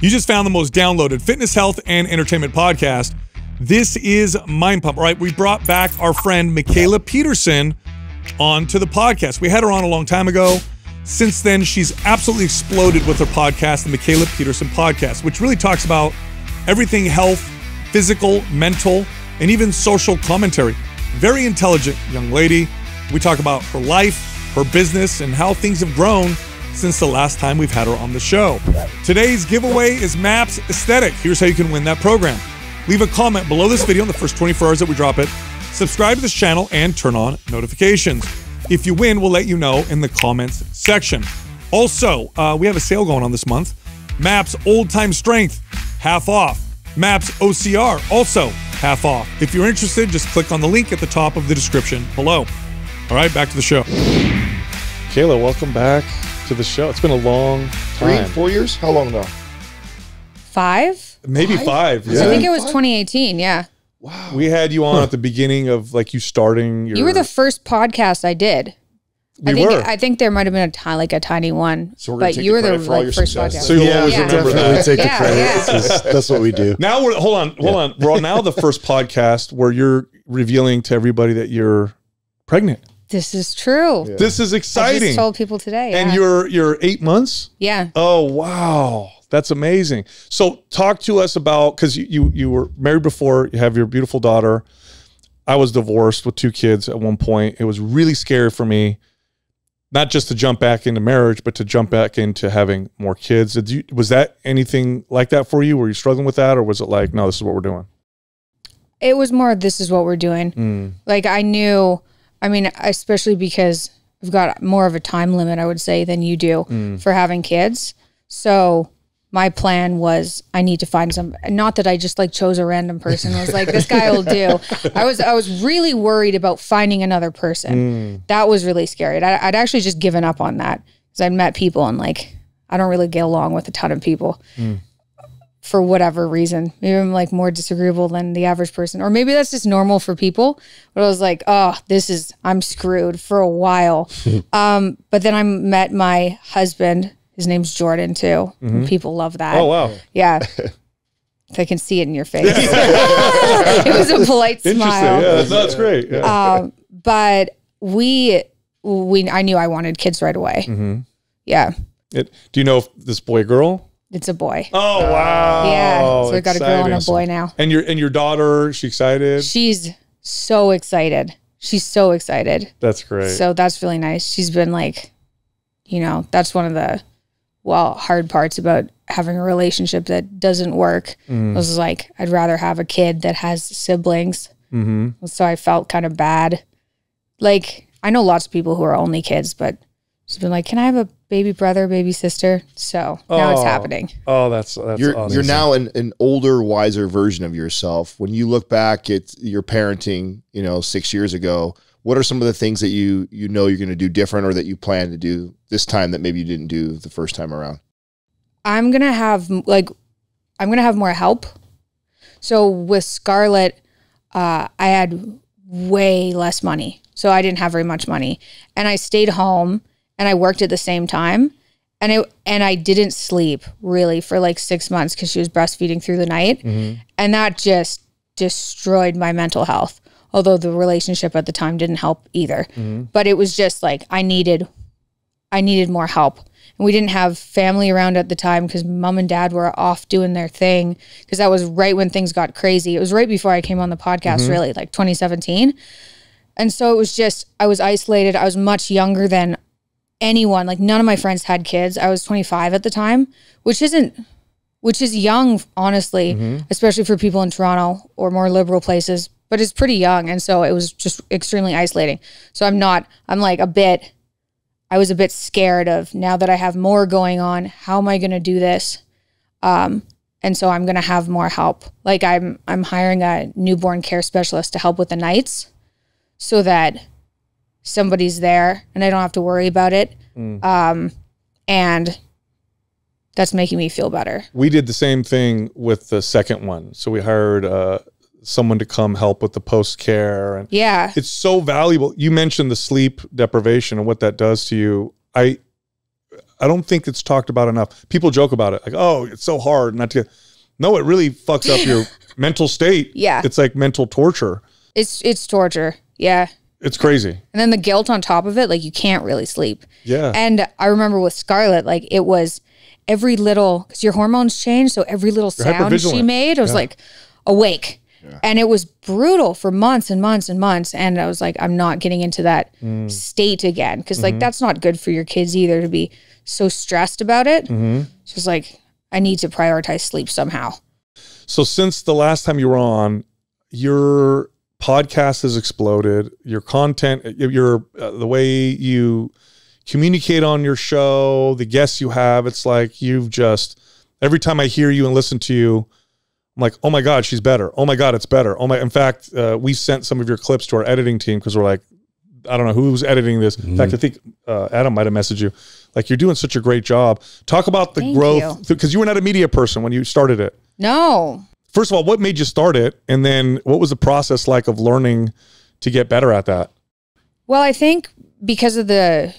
You just found the most downloaded fitness, health, and entertainment podcast. This is Mind Pump. All right, we brought back our friend Mikhaila Peterson onto the podcast. We had her on a long time ago. Since then, she's absolutely exploded with her podcast, the Mikhaila Peterson Podcast, which really talks about everything health, physical, mental, and even social commentary. Very intelligent young lady. We talk about her life, her business, and how things have grown since the last time we've had her on the show. Today's giveaway is Maps Aesthetic. Here's how you can win that program. Leave a comment below this video in the first 24 hours that we drop it. Subscribe to this channel and turn on notifications. If you win, we'll let you know in the comments section. Also, uh, we have a sale going on this month. Maps Old Time Strength, half off. Maps OCR, also half off. If you're interested, just click on the link at the top of the description below. All right, back to the show. Kayla, welcome back to the show. It's been a long Three, time. four years? How long now? Five? Maybe five. I Yeah. think it was 2018. Yeah. Wow. we had you on at the beginning of like you starting your You were the first podcast I did. We I think were. I think there might have been a ti- like a tiny one, So we're gonna but take you the were the credit for all like, your first success. podcast. So you'll Yeah, always we'll remember definitely that. take the Yeah, credit. yeah. That's, that's what we do. Now we're hold on, hold on. We're now the first podcast where you're revealing to everybody that you're pregnant. This is true. Yeah. This is I exciting. just told people today. and yeah. you're you're eight months. yeah. Oh wow, that's amazing. So talk to us about because you, you you were married before. You have your beautiful daughter. I was divorced with two kids at one point. It was really scary for me, not just to jump back into marriage, but to jump back into having more kids. Did you, was that anything like that for you? Were you struggling with that, or was it like, no, this is what we're doing? It was more. This is what we're doing. Mm. Like I knew. I mean, especially because I've got more of a time limit, I would say, than you do Mm. for having kids. So my plan was I need to find some. Not that I just like chose a random person. I was like, this guy will do. I was I was really worried about finding another person. Mm. That was really scary. I'd, I'd actually just given up on that because I'd met people and like I don't really get along with a ton of people. For whatever reason, maybe I'm like more disagreeable than the average person, or maybe that's just normal for people. But I was like, oh, this is I'm screwed for a while. um, but then I met my husband. His name's Jordan too. People love that. Oh wow, Yeah. I can see it in your face. it was a polite smile. Yeah, that's, that's great. Yeah. Um, but we, we, I knew I wanted kids right away. Mhm. Yeah, It, do you know if this boy girl? It's a boy. Oh wow! yeah, so I got a girl and a boy now. And your and your daughter, she excited? She's so excited. She's so excited. That's great. So that's really nice. She's been like, you know, that's one of the well hard parts about having a relationship that doesn't work. Mm. I was like, I'd rather have a kid that has siblings. mm-hmm. So I felt kind of bad. Like I know lots of people who are only kids, but she's been like, "Can I have a baby brother, baby sister?" So now it's Oh. happening. Oh, that's that's You're awesome. you're now an, an older, wiser version of yourself. When you look back at your parenting, you know, six years ago, what are some of the things that you you know you're going to do different, or that you plan to do this time that maybe you didn't do the first time around? I'm gonna have like, I'm gonna have more help. So with Scarlett, uh, I had way less money, so I didn't have very much money, and I stayed home and I worked at the same time. And I and I didn't sleep really for like six months because she was breastfeeding through the night. Mhm. and that just destroyed my mental health although the relationship at the time didn't help either Mhm. but it was just like i needed i needed more help and we didn't have family around at the time because mom and dad were off doing their thing because that was right when things got crazy it was right before i came on the podcast really like 2017 and so it was just i was isolated i was much younger than anyone like none of my friends had kids i was 25 at the time which isn't which is young, honestly, especially for people in Toronto or more liberal places, but it's pretty young. And so it was just extremely isolating. So I'm not, I'm like a bit, I was a bit scared of now that I have more going on, how am I going to do this? Um, and so I'm going to have more help. Like I'm, I'm hiring a newborn care specialist to help with the nights so that somebody's there and I don't have to worry about it. Mm. Um, and that's making me feel better. We did the same thing with the second one. So we hired uh, someone to come help with the post care, and Yeah. it's so valuable. You mentioned the sleep deprivation and what that does to you. I I don't think it's talked about enough. People joke about it, like, "Oh, it's so hard not to." Get... No, it really fucks up your mental state. Yeah. it's like mental torture. It's it's torture. Yeah. It's crazy. And then the guilt on top of it, like you can't really sleep. Yeah. And I remember with Scarlett, like it was every little because your hormones change, so every little sound she made, I was like awake. And it was brutal for months and months and months. And I was like, I'm not getting into that Mm. state again. because Mm-hmm. like that's not good for your kids either to be so stressed about it. Mm-hmm. So it's like, I need to prioritize sleep somehow. So since the last time you were on, your podcast has exploded. Your content, your uh, the way you communicate on your show, the guests you have, it's like you've just every time I hear you and listen to you, I'm like, oh my god, she's better. Oh my god, it's better. Oh my! In fact, uh, we sent some of your clips to our editing team because we're like, I don't know who's editing this. In fact, I think uh, Adam might have messaged you. Like, you're doing such a great job. Talk about the Thank growth because you were not a media person when you started it No, first of all, what made you start it? And then what was the process like of learning to get better at that? Well, I think because of the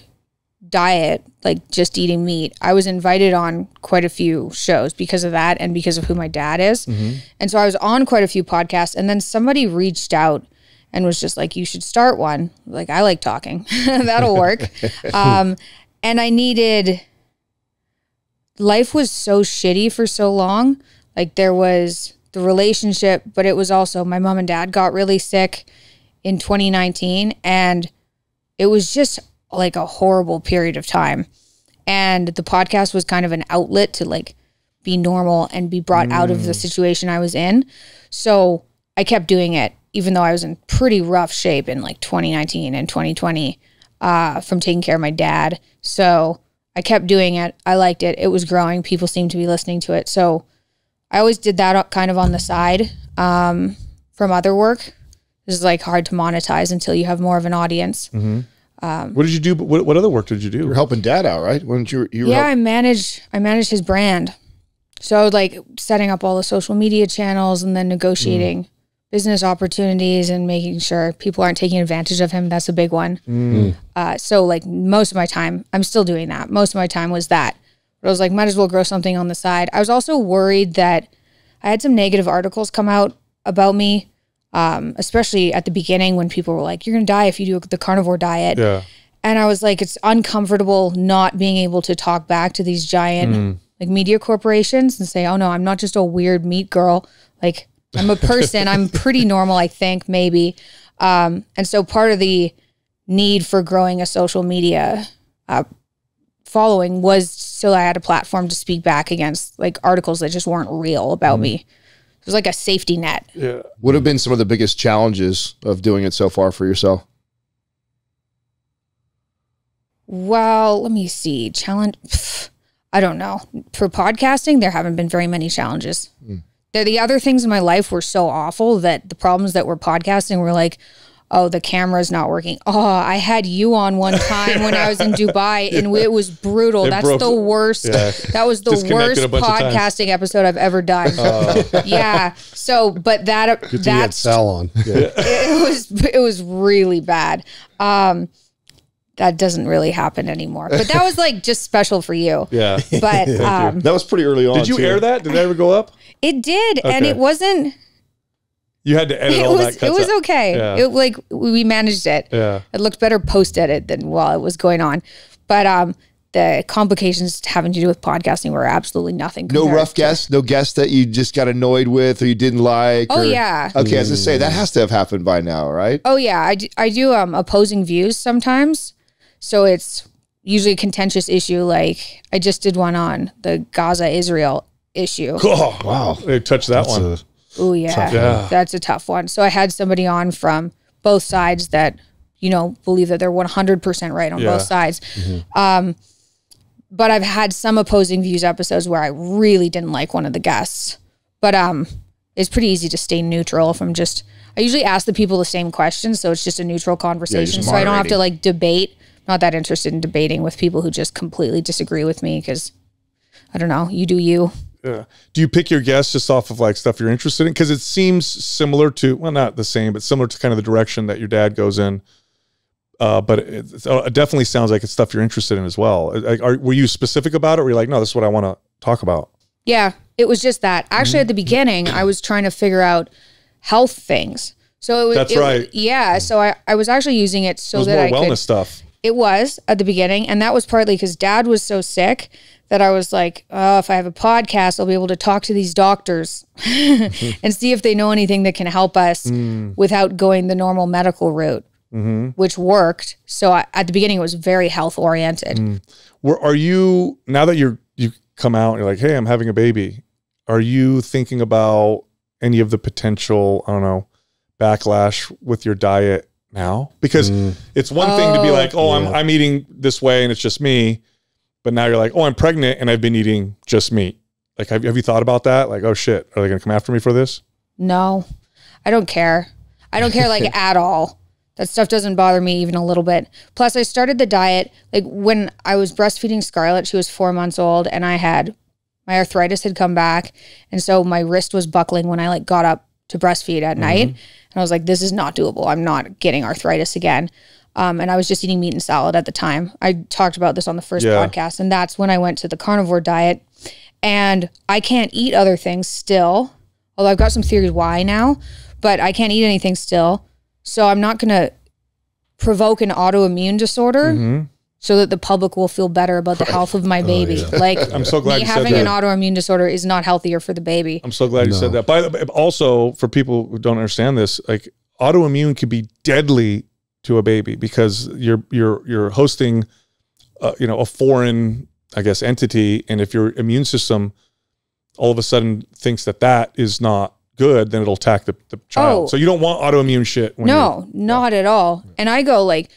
diet, like just eating meat, I was invited on quite a few shows because of that and because of who my dad is. And so I was on quite a few podcasts. And then somebody reached out and was just like, you should start one. Like, I like talking, that'll work. um, and I needed, life was so shitty for so long. Like, there was the relationship, but it was also my mom and dad got really sick in 2019 and it was just like a horrible period of time. And the podcast was kind of an outlet to like be normal and be brought out of the situation I was in. So I kept doing it even though I was in pretty rough shape in like 2019 and 2020 uh, from taking care of my dad. So I kept doing it. I liked it. It was growing. People seemed to be listening to it. So I always did that kind of on the side um, from other work this is like hard to monetize until you have more of an audience. What did you do? What, what other work did you do? You're helping dad out, right? When you you were Yeah, help- I managed. I managed his brand. So like setting up all the social media channels and then negotiating business opportunities and making sure people aren't taking advantage of him. That's a big one. Uh, so like most of my time, I'm still doing that. Most of my time was that. But I was like, might as well grow something on the side. I was also worried that I had some negative articles come out about me, um, especially at the beginning when people were like, "You're gonna die if you do the carnivore diet." yeah. and I was like, it's uncomfortable not being able to talk back to these giant like media corporations and say, oh no, I'm not just a weird meat girl. Like I'm a person. I'm pretty normal, I think, maybe. Um, and so part of the need for growing a social media uh, following was so I had a platform to speak back against like articles that just weren't real about mm-hmm. me. It was like a safety net. Yeah. what have been some of the biggest challenges of doing it so far for yourself? Well, let me see. Challenge. pff, I don't know. For podcasting, there haven't been very many challenges. Mm. The, the other things in my life were so awful that the problems that were podcasting were like, oh, the camera's not working. Oh, I had you on one time when I was in Dubai and it was brutal. It That's broke- the worst. Yeah. That was the worst a bunch of times. Podcasting episode I've ever done. yeah. So, but that Good that's Sal on. it was it was really bad. Um, that doesn't really happen anymore. But that was like just special for you. Yeah. But um, That was pretty early on. Did you too. air that? Did that ever go up? it did, and it wasn't. You had to edit It all was that. it was out. okay. Yeah. It like we managed it. Yeah. It looked better post edit than while it was going on. But um, the complications having to do with podcasting were absolutely nothing. No rough to- guests, no guests that you just got annoyed with or you didn't like. Oh or- yeah. Okay, as I say, that has to have happened by now, right? Oh yeah, I do, I do um opposing views sometimes. So it's usually a contentious issue like I just did one on the Gaza Israel issue. Oh, wow. They touched that That's one. a- Oh yeah. Yeah. That's a tough one. So I had somebody on from both sides that you know believe that they're 100% right on Yeah. both sides. Um but I've had some opposing views episodes where I really didn't like one of the guests. But um it's pretty easy to stay neutral if I'm just I usually ask the people the same questions so it's just a neutral conversation so I don't have to like debate. Not that interested in debating with people who just completely disagree with me cuz I don't know, you do you. Yeah. Do you pick your guests just off of like stuff you're interested in? Because it seems similar to, well, not the same, but similar to kind of the direction that your dad goes in. Uh, but it, uh, it definitely sounds like it's stuff you're interested in as well. Uh, like, are, were you specific about it? Or were you like, no, this is what I want to talk about? Yeah, it was just that. Actually, at the mm-hmm. beginning, I was trying to figure out health things. So it was, That's it- right. Yeah, so I, I was actually using it so It was that more I wellness could. stuff. It was at the beginning, and that was partly because Dad was so sick that I was like, oh, if I have a podcast, I'll be able to talk to these doctors and see if they know anything that can help us Mm. without going the normal medical route, Mm-hmm. which worked. So I, at the beginning, it was very health oriented. Mm. Were, are you now that you're you come out and you're like, hey, I'm having a baby? Are you thinking about any of the potential, I don't know, backlash with your diet now? Because it's one thing to be Oh. like, oh, I'm I'm eating this way and it's just me, but now you're like, oh, I'm pregnant and I've been eating just meat. Like, have, have you thought about that? Like, oh shit, are they gonna come after me for this? No, I don't care. I don't care like at all. That stuff doesn't bother me even a little bit. Plus, I started the diet like when I was breastfeeding Scarlett. She was four months old, and I had my arthritis had come back, and so my wrist was buckling when I like got up to breastfeed at mm-hmm. night. And I was like, "This is not doable. I'm not getting arthritis again." Um, and I was just eating meat and salad at the time. I talked about this on the first Yeah. podcast, and that's when I went to the carnivore diet. And I can't eat other things still although I've got some theories why now, but I can't eat anything still. So I'm not going to provoke an autoimmune disorder Mm-hmm. so that the public will feel better about the health of my baby. Like I'm so glad me you said having an autoimmune disorder is not healthier for the baby. I'm so glad you said that. By the also for people who don't understand this, like autoimmune can be deadly to a baby because you're you're you're hosting, uh, you know, a foreign, I guess, entity, and if your immune system all of a sudden thinks that that is not good, then it'll attack the, the child. Oh. So you don't want autoimmune shit. When No, not at all. And I go like,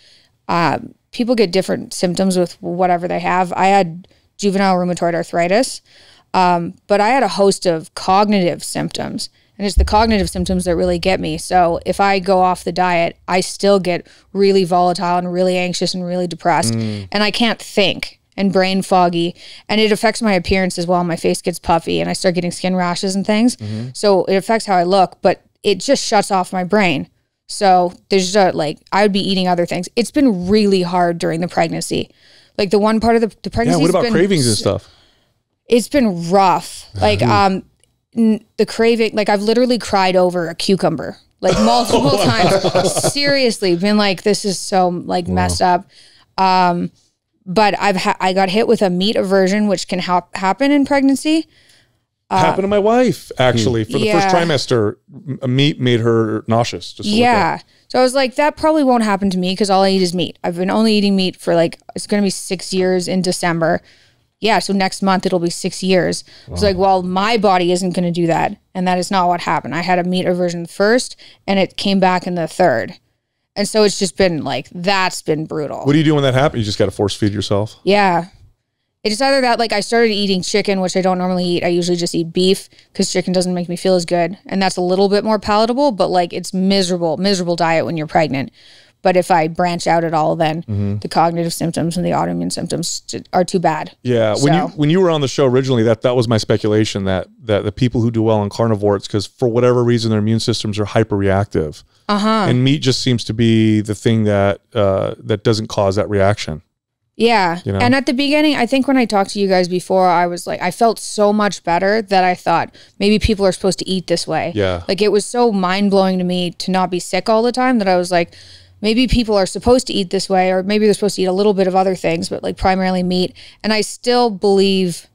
um, people get different symptoms with whatever they have. I had juvenile rheumatoid arthritis, um, but I had a host of cognitive symptoms. And it's the cognitive symptoms that really get me. So if I go off the diet, I still get really volatile and really anxious and really depressed. And I can't think and brain foggy. And it affects my appearance as well. My face gets puffy and I start getting skin rashes and things. So it affects how I look, but it just shuts off my brain. So there's just like I would be eating other things. It's been really hard during the pregnancy. Like the one part of the, the Yeah. pregnancy. What about cravings and stuff? It's been rough. Like um, the craving. Like I've literally cried over a cucumber like multiple times. Seriously, been like this is so like messed up. Um, but I've ha- I got hit with a meat aversion, which can hap- happen in pregnancy. Happened to my wife actually for the Yeah. first trimester. Meat made her nauseous. Just to look at. Yeah. So I was like, that probably won't happen to me because all I eat is meat. I've been only eating meat for like, it's going to be six years in December. Yeah. So next month it'll be six years. It's like, well, my body isn't going to do that. And that is not what happened. I had a meat aversion first and it came back in the third. And so it's just been like, that's been brutal. What do you do when that happens? You just got to force feed yourself. Yeah. It's either that, like, I started eating chicken, which I don't normally eat. I usually just eat beef because chicken doesn't make me feel as good. And that's a little bit more palatable, but like, it's miserable, miserable diet when you're pregnant. But if I branch out at all, then Mm-hmm. the cognitive symptoms and the autoimmune symptoms are too bad. Yeah, when you when you were on the show originally, that that was my speculation that that the people who do well on carnivore, it's because for whatever reason their immune systems are hyperreactive, Uh huh. and meat just seems to be the thing that uh, that doesn't cause that reaction. Yeah. You know? And at the beginning, I think when I talked to you guys before, I was like, I felt so much better that I thought maybe people are supposed to eat this way. Yeah. Like it was so mind blowing to me to not be sick all the time that I was like, maybe people are supposed to eat this way, or maybe they're supposed to eat a little bit of other things, but like primarily meat. And I still believe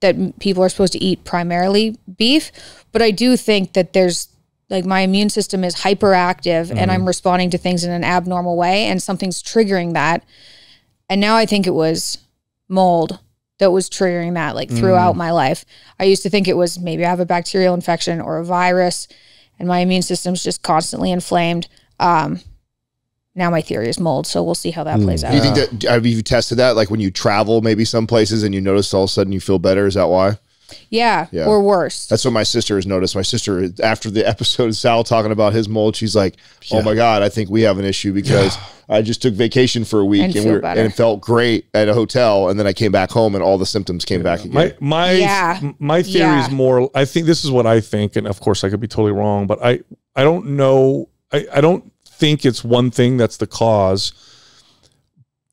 that people are supposed to eat primarily beef, but I do think that there's like my immune system is hyperactive and I'm responding to things in an abnormal way, and something's triggering that. And now I think it was mold that was triggering that like throughout my life. I used to think it was maybe I have a bacterial infection or a virus and my immune system's just constantly inflamed. Um, now my theory is mold, so we'll see how that plays hmm. out. Do you think that have you tested that? Like when you travel, maybe some places, and you notice all of a sudden you feel better. Is that why? yeah, Yeah. or worse. That's what my sister has noticed. My sister, after the episode of Sal talking about his mold, she's like, "Oh my god, I think we have an issue because I just took vacation for a week And and, we were, and it felt great at a hotel, and then I came back home and all the symptoms came back again." My my Yeah. my theory Yeah. is more. I think this is what I think, and of course I could be totally wrong, but I I don't know. I I don't think it's one thing that's the cause.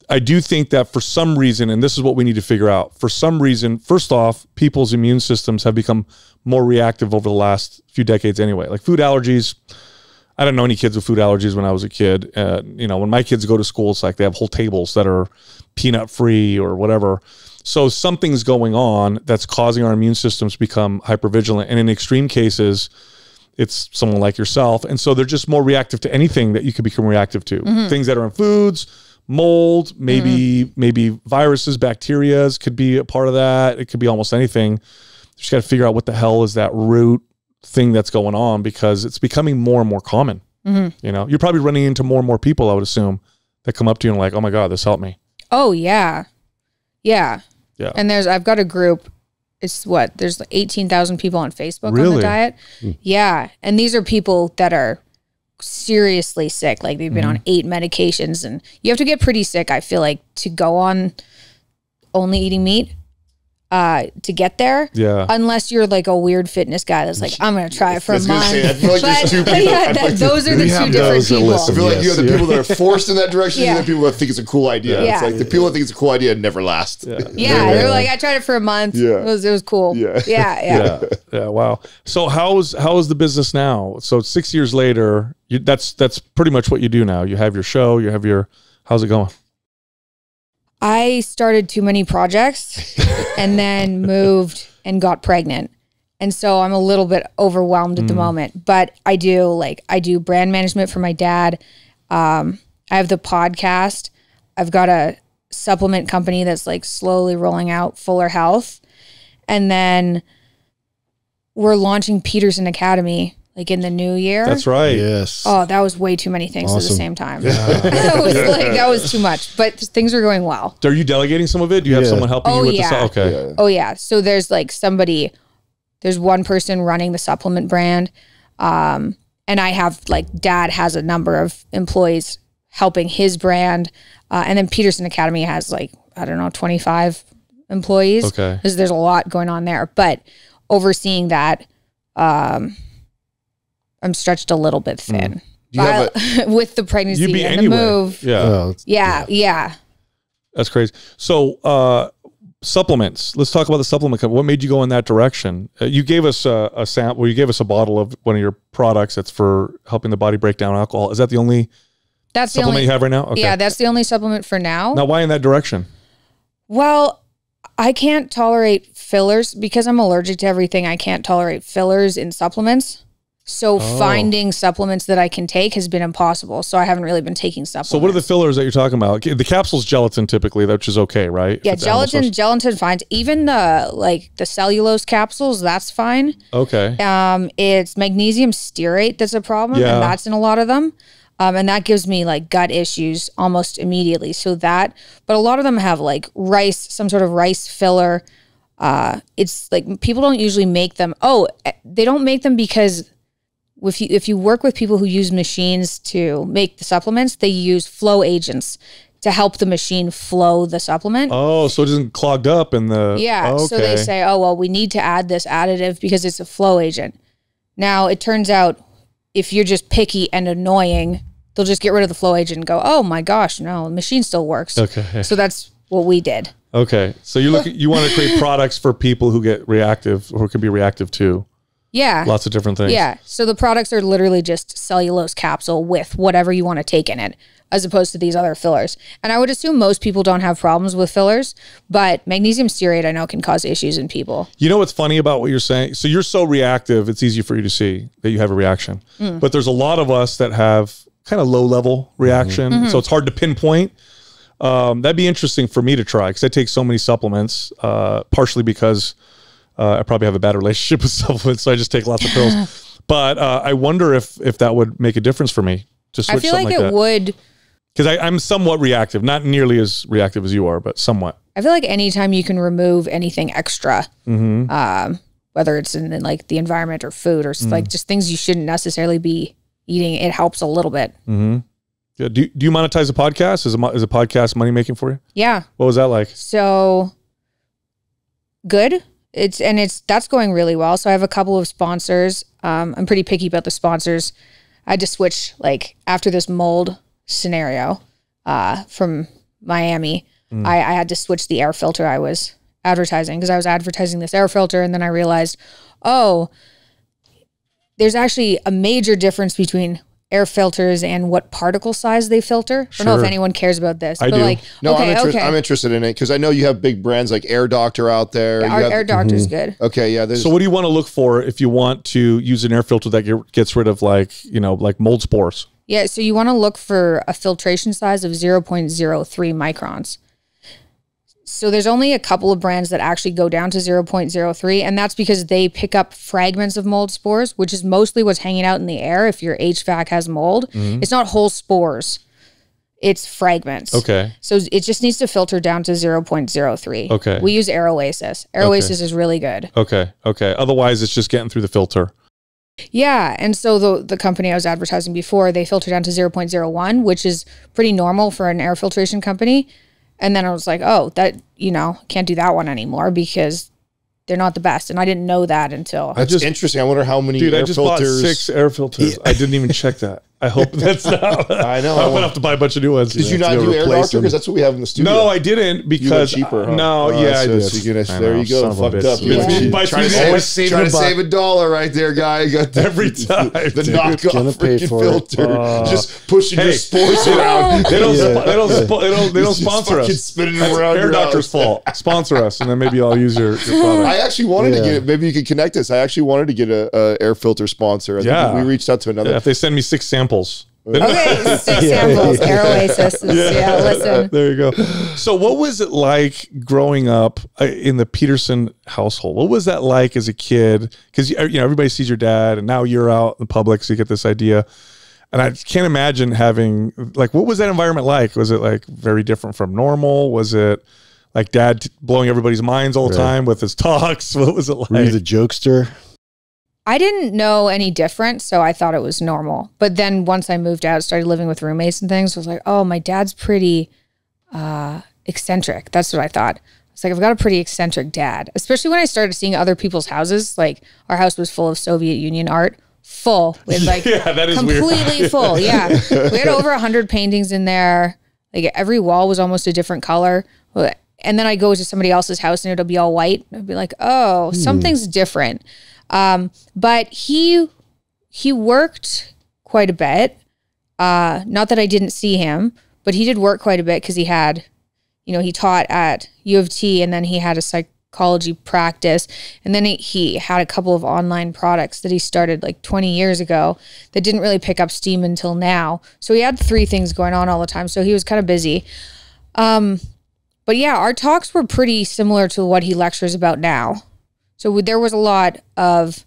I do think that for some reason, and this is what we need to figure out. For some reason, first off, people's immune systems have become more reactive over the last few decades. Anyway, like food allergies. I don't know any kids with food allergies when I was a kid. Uh, you know, when my kids go to school, it's like they have whole tables that are peanut free or whatever. So something's going on that's causing our immune systems to become hypervigilant. And in extreme cases, it's someone like yourself. And so they're just more reactive to anything that you could become reactive to. Mm-hmm. Things that are in foods, mold, maybe mm-hmm. maybe viruses, bacterias could be a part of that. It could be almost anything. You just got to figure out what the hell is that root thing that's going on because it's becoming more and more common. Mm-hmm. You know, you're probably running into more and more people, I would assume, that come up to you and like, oh my God, this helped me. Oh yeah, yeah. Yeah. And there's I've got a group. It's what there's eighteen thousand people on Facebook on the diet. Hmm. Yeah, and these are people that are seriously sick. Like they've been on hmm. eight medications, and you have to get pretty sick. I feel like to go on only eating meat. Uh, to get there, Yeah. unless you're like a weird fitness guy that's like, I'm gonna try it for a month. say, I feel like there's But- two people- yeah, that- like those are the two different those that people. I feel like you have the yeah. people that are forced in that direction Yeah. and the people that think it's a cool idea. Yeah. It's like the people that think it's a cool idea never last. Yeah. Yeah, they're like, I tried it for a month. Yeah. It was it was cool. Yeah. Yeah, yeah. yeah yeah wow so how's how is the business now so six years later you, that's that's pretty much what you do now you have your show you have your how's it going I started too many projects and then moved and got pregnant. And so I'm a little bit overwhelmed at the moment, but I do like I do brand management for my dad. Um, I have the podcast. I've got a supplement company that's like slowly rolling out Fuller Health. And then we're launching Peterson Academy like in the new year. that's right Yes. Oh, that was way too many things at the same time. that was like that was too much. But things are going well. are you delegating some of it do you have someone helping Oh, you with yeah. the okay Yeah. Oh yeah. So there's like somebody there's one person running the supplement brand. Um and I have like dad has a number of employees helping his brand. Uh, and then Peterson Academy has like, I don't know, 25 employees. Okay. Because there's a lot going on there. But overseeing that, um I'm stretched a little bit thin. Do you But with the pregnancy you'd be and anywhere the move. yeah Oh, it's- Yeah, yeah. that's crazy so uh supplements let's talk about the supplement company. what made you go in that direction uh, you gave us a, a sample you gave us a bottle of one of your products that's for helping the body break down alcohol is that the only That's the supplement only you have right now okay Yeah, that's the only supplement for now. now why in that direction Well, I can't tolerate fillers because I'm allergic to everything. I can't tolerate fillers in supplements. So Oh. finding supplements that I can take has been impossible. So I haven't really been taking supplements. So what are the fillers that you're talking about? The capsule's gelatin typically, which is okay, right? Yeah, gelatin, gelatin fine. Even the like the cellulose capsules, that's fine. Okay. Um, it's magnesium stearate that's a problem, Yeah. and that's in a lot of them. Um, and that gives me like gut issues almost immediately. So that, but a lot of them have like rice, some sort of rice filler. Uh, it's like people don't usually make them. Oh, eh, they don't make them because if you if you work with people who use machines to make the supplements, they use flow agents to help the machine flow the supplement. Oh, so it isn't clogged up in the. Yeah. Okay. So they say, oh, well, we need to add this additive because it's a flow agent. Now, it turns out if you're just picky and annoying, they'll just get rid of the flow agent and go, oh my gosh, no, the machine still works. Okay. So that's what we did. Okay. So you look. You want to create products for people who get reactive or can be reactive to Yeah. lots of different things. Yeah. So the products are literally just cellulose capsule with whatever you want to take in it, as opposed to these other fillers. And I would assume most people don't have problems with fillers, but magnesium stearate I know can cause issues in people. You know what's funny about what you're saying? So you're so reactive, it's easy for you to see that you have a reaction. Mm. But there's a lot of us that have kind of low level reaction. Mm-hmm. So it's hard to pinpoint. Um, that'd be interesting for me to try because I take so many supplements, uh, partially because uh, I probably have a bad relationship with supplements. So I just take lots of pills. but uh, I wonder if if that would make a difference for me to switch I feel like, like, it that. would. Because I'm somewhat reactive, not nearly as reactive as you are, but somewhat. I feel like anytime you can remove anything extra, Mm-hmm. um, whether it's in, in, like the environment or food or s like just things you shouldn't necessarily be eating, it helps a little bit. Mm-hmm. Yeah. Do, do you monetize a podcast? Is a, is a podcast money making for you? Yeah. What was that like? So good. It's and it's that's going really well. So I have a couple of sponsors. Um, I'm pretty picky about the sponsors. I had to switch like after this mold scenario uh, from Miami, I, I had to switch the air filter I was advertising because I was advertising this air filter, and then I realized, oh, there's actually a major difference between air filters and what particle size they filter. I don't know if anyone cares about this, I but do. like, No, okay, I'm, interested. okay, I'm interested in it because I know you have big brands like Air Doctor out there. You our have- air doctor's good. Mm-hmm. okay, yeah. There's, So what do you want to look for if you want to use an air filter that get- gets rid of like, you know, like mold spores? Yeah, so you want to look for a filtration size of 0.03 microns. So there's only a couple of brands that actually go down to 0.03 and that's because they pick up fragments of mold spores, which is mostly what's hanging out in the air if your HVAC has mold. Mm-hmm. It's not whole spores. It's fragments. Okay. So it just needs to filter down to 0.03. Okay. We use Air Oasis. Air Oasis is really good. Okay. Okay. Otherwise, it's just getting through the filter. Yeah, and so the the company I was advertising before, they filter down to 0.01, which is pretty normal for an air filtration company. And then I was like, "Oh, that, you know, can't do that one anymore because they're not the best." And I didn't know that until that's just- interesting. I wonder how many Dude, air I just filters. bought six air filters. I didn't even check that. I hope that's not. I know. I'm gonna have to buy a bunch of new ones. Did you not do Air replace Doctor? Because that's what we have in the studio. No, I didn't because cheaper, huh? no, Oh, yeah, I so- did. so you're gonna- I there know, you go, son of a fucked bitch. up. You Yeah. buy Trying to three save, trying a to save a dollar right there, guy. You got the, Every time, the dude. knockoff Gonna pay freaking for it. filter, Uh, just pushing your hey. spores around. They don't. Yeah. They don't. They don't. They don't sponsor us. spinning That's around Air your Doctor's house. fault. Sponsor us, and then maybe I'll use your, your product. I actually wanted to get. Maybe you could connect us. I actually wanted to get a, a air filter sponsor. Yeah. we reached out to another. If they send me six samples. Then- Okay, six samples, Air Oasis. is- yeah, listen. there you go. So, what was it like growing up uh, in the Peterson household? What was that like as a kid? Because you know everybody sees your dad, and now you're out in the public, so you get this idea. And I can't imagine having like what was that environment like? Was it like very different from normal? Was it like dad t- blowing everybody's minds all the Right. time with his talks? What was it like? Were you the jokester? I didn't know any different, so I thought it was normal. But then once I moved out, started living with roommates and things, I was like, oh, my dad's pretty uh, eccentric. That's what I thought. It's like I've got a pretty eccentric dad, especially when I started seeing other people's houses. Like our house was full of Soviet Union art, full with like Yeah, that is weird. completely full. Yeah, we had over a hundred paintings in there. Like every wall was almost a different color. And then I go to somebody else's house and it'll be all white. I'd be like, oh, something's different. Um, but he he worked quite a bit. Uh, not that I didn't see him, but he did work quite a bit because he had, you know, he taught at U of T and then he had a psychology practice. And then he, had a couple of online products that he started like 20 years ago that didn't really pick up steam until now. So he had three things going on all the time. So he was kind of busy. Um, but yeah, our talks were pretty similar to what he lectures about now. So there was a lot of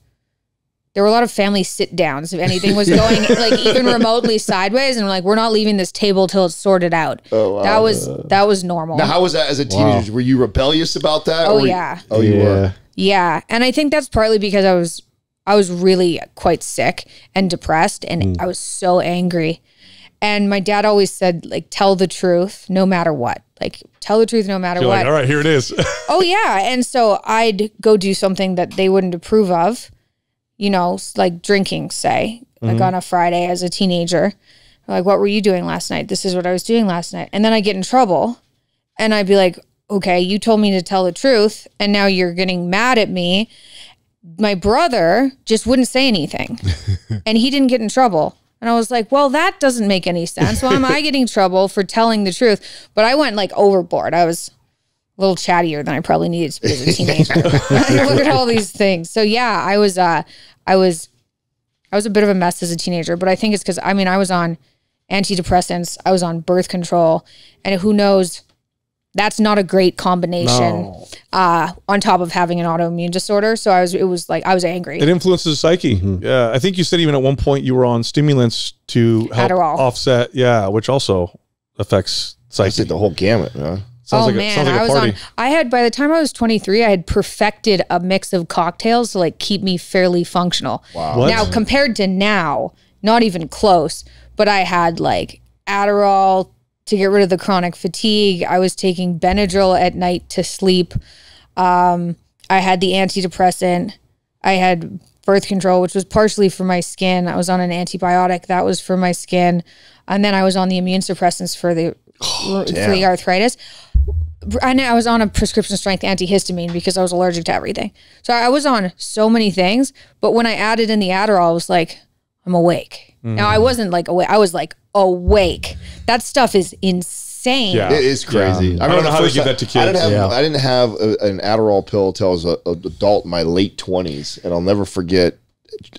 there were a lot of family sit downs if anything was going like even remotely sideways and we're like we're not leaving this table till it's sorted out. Oh, wow. That was that was normal. Now, how was that as a teenager? Were you rebellious about that? Oh, or were you- yeah. oh, you were. Yeah, and I think that's partly because I was I was really quite sick and depressed and mm. I was so angry. And my dad always said like tell the truth no matter what. Like tell the truth no matter You're what. like, all right, here it is. Oh yeah, and so I'd go do something that they wouldn't approve of, you know, like drinking, say, like mm-hmm. on a Friday as a teenager. Like, what were you doing last night? This is what I was doing last night, and then I get in trouble, and I'd be like, okay, you told me to tell the truth, and now you're getting mad at me. My brother just wouldn't say anything, and he didn't get in trouble. And I was like, well, that doesn't make any sense. Why am I getting trouble for telling the truth? But I went like overboard. I was a little chattier than I probably needed to be as a teenager. Look at all these things. So yeah, I was uh I was I was a bit of a mess as a teenager, but I think it's because I mean I was on antidepressants, I was on birth control, and who knows that's not a great combination uh on top of having an autoimmune disorder. So I was it was like I was angry. It influences the psyche. Yeah, I think you said even at one point you were on stimulants to help Adderall. offset. Yeah, which also affects I psyche. said the whole gamut, man. Sounds oh like a, man, sounds like I a was party. on. I had by the time I was 23, I had perfected a mix of cocktails to like keep me fairly functional. Wow. What? Now compared to now, not even close. But I had like Adderall to get rid of the chronic fatigue. I was taking Benadryl at night to sleep. Um, I had the antidepressant. I had birth control, which was partially for my skin. I was on an antibiotic that was for my skin, and then I was on the immune suppressants for the for the arthritis. And I was on a prescription strength antihistamine because I was allergic to everything. So I was on so many things. But when I added in the Adderall, I was like, I'm awake. Now I wasn't like awake. I was like awake. That stuff is insane. Yeah. It is crazy. I don't know how to first give that to I didn't kids. have, Yeah. I didn't have a, an Adderall pill till I was a, a adult in my late twenties, and I'll never forget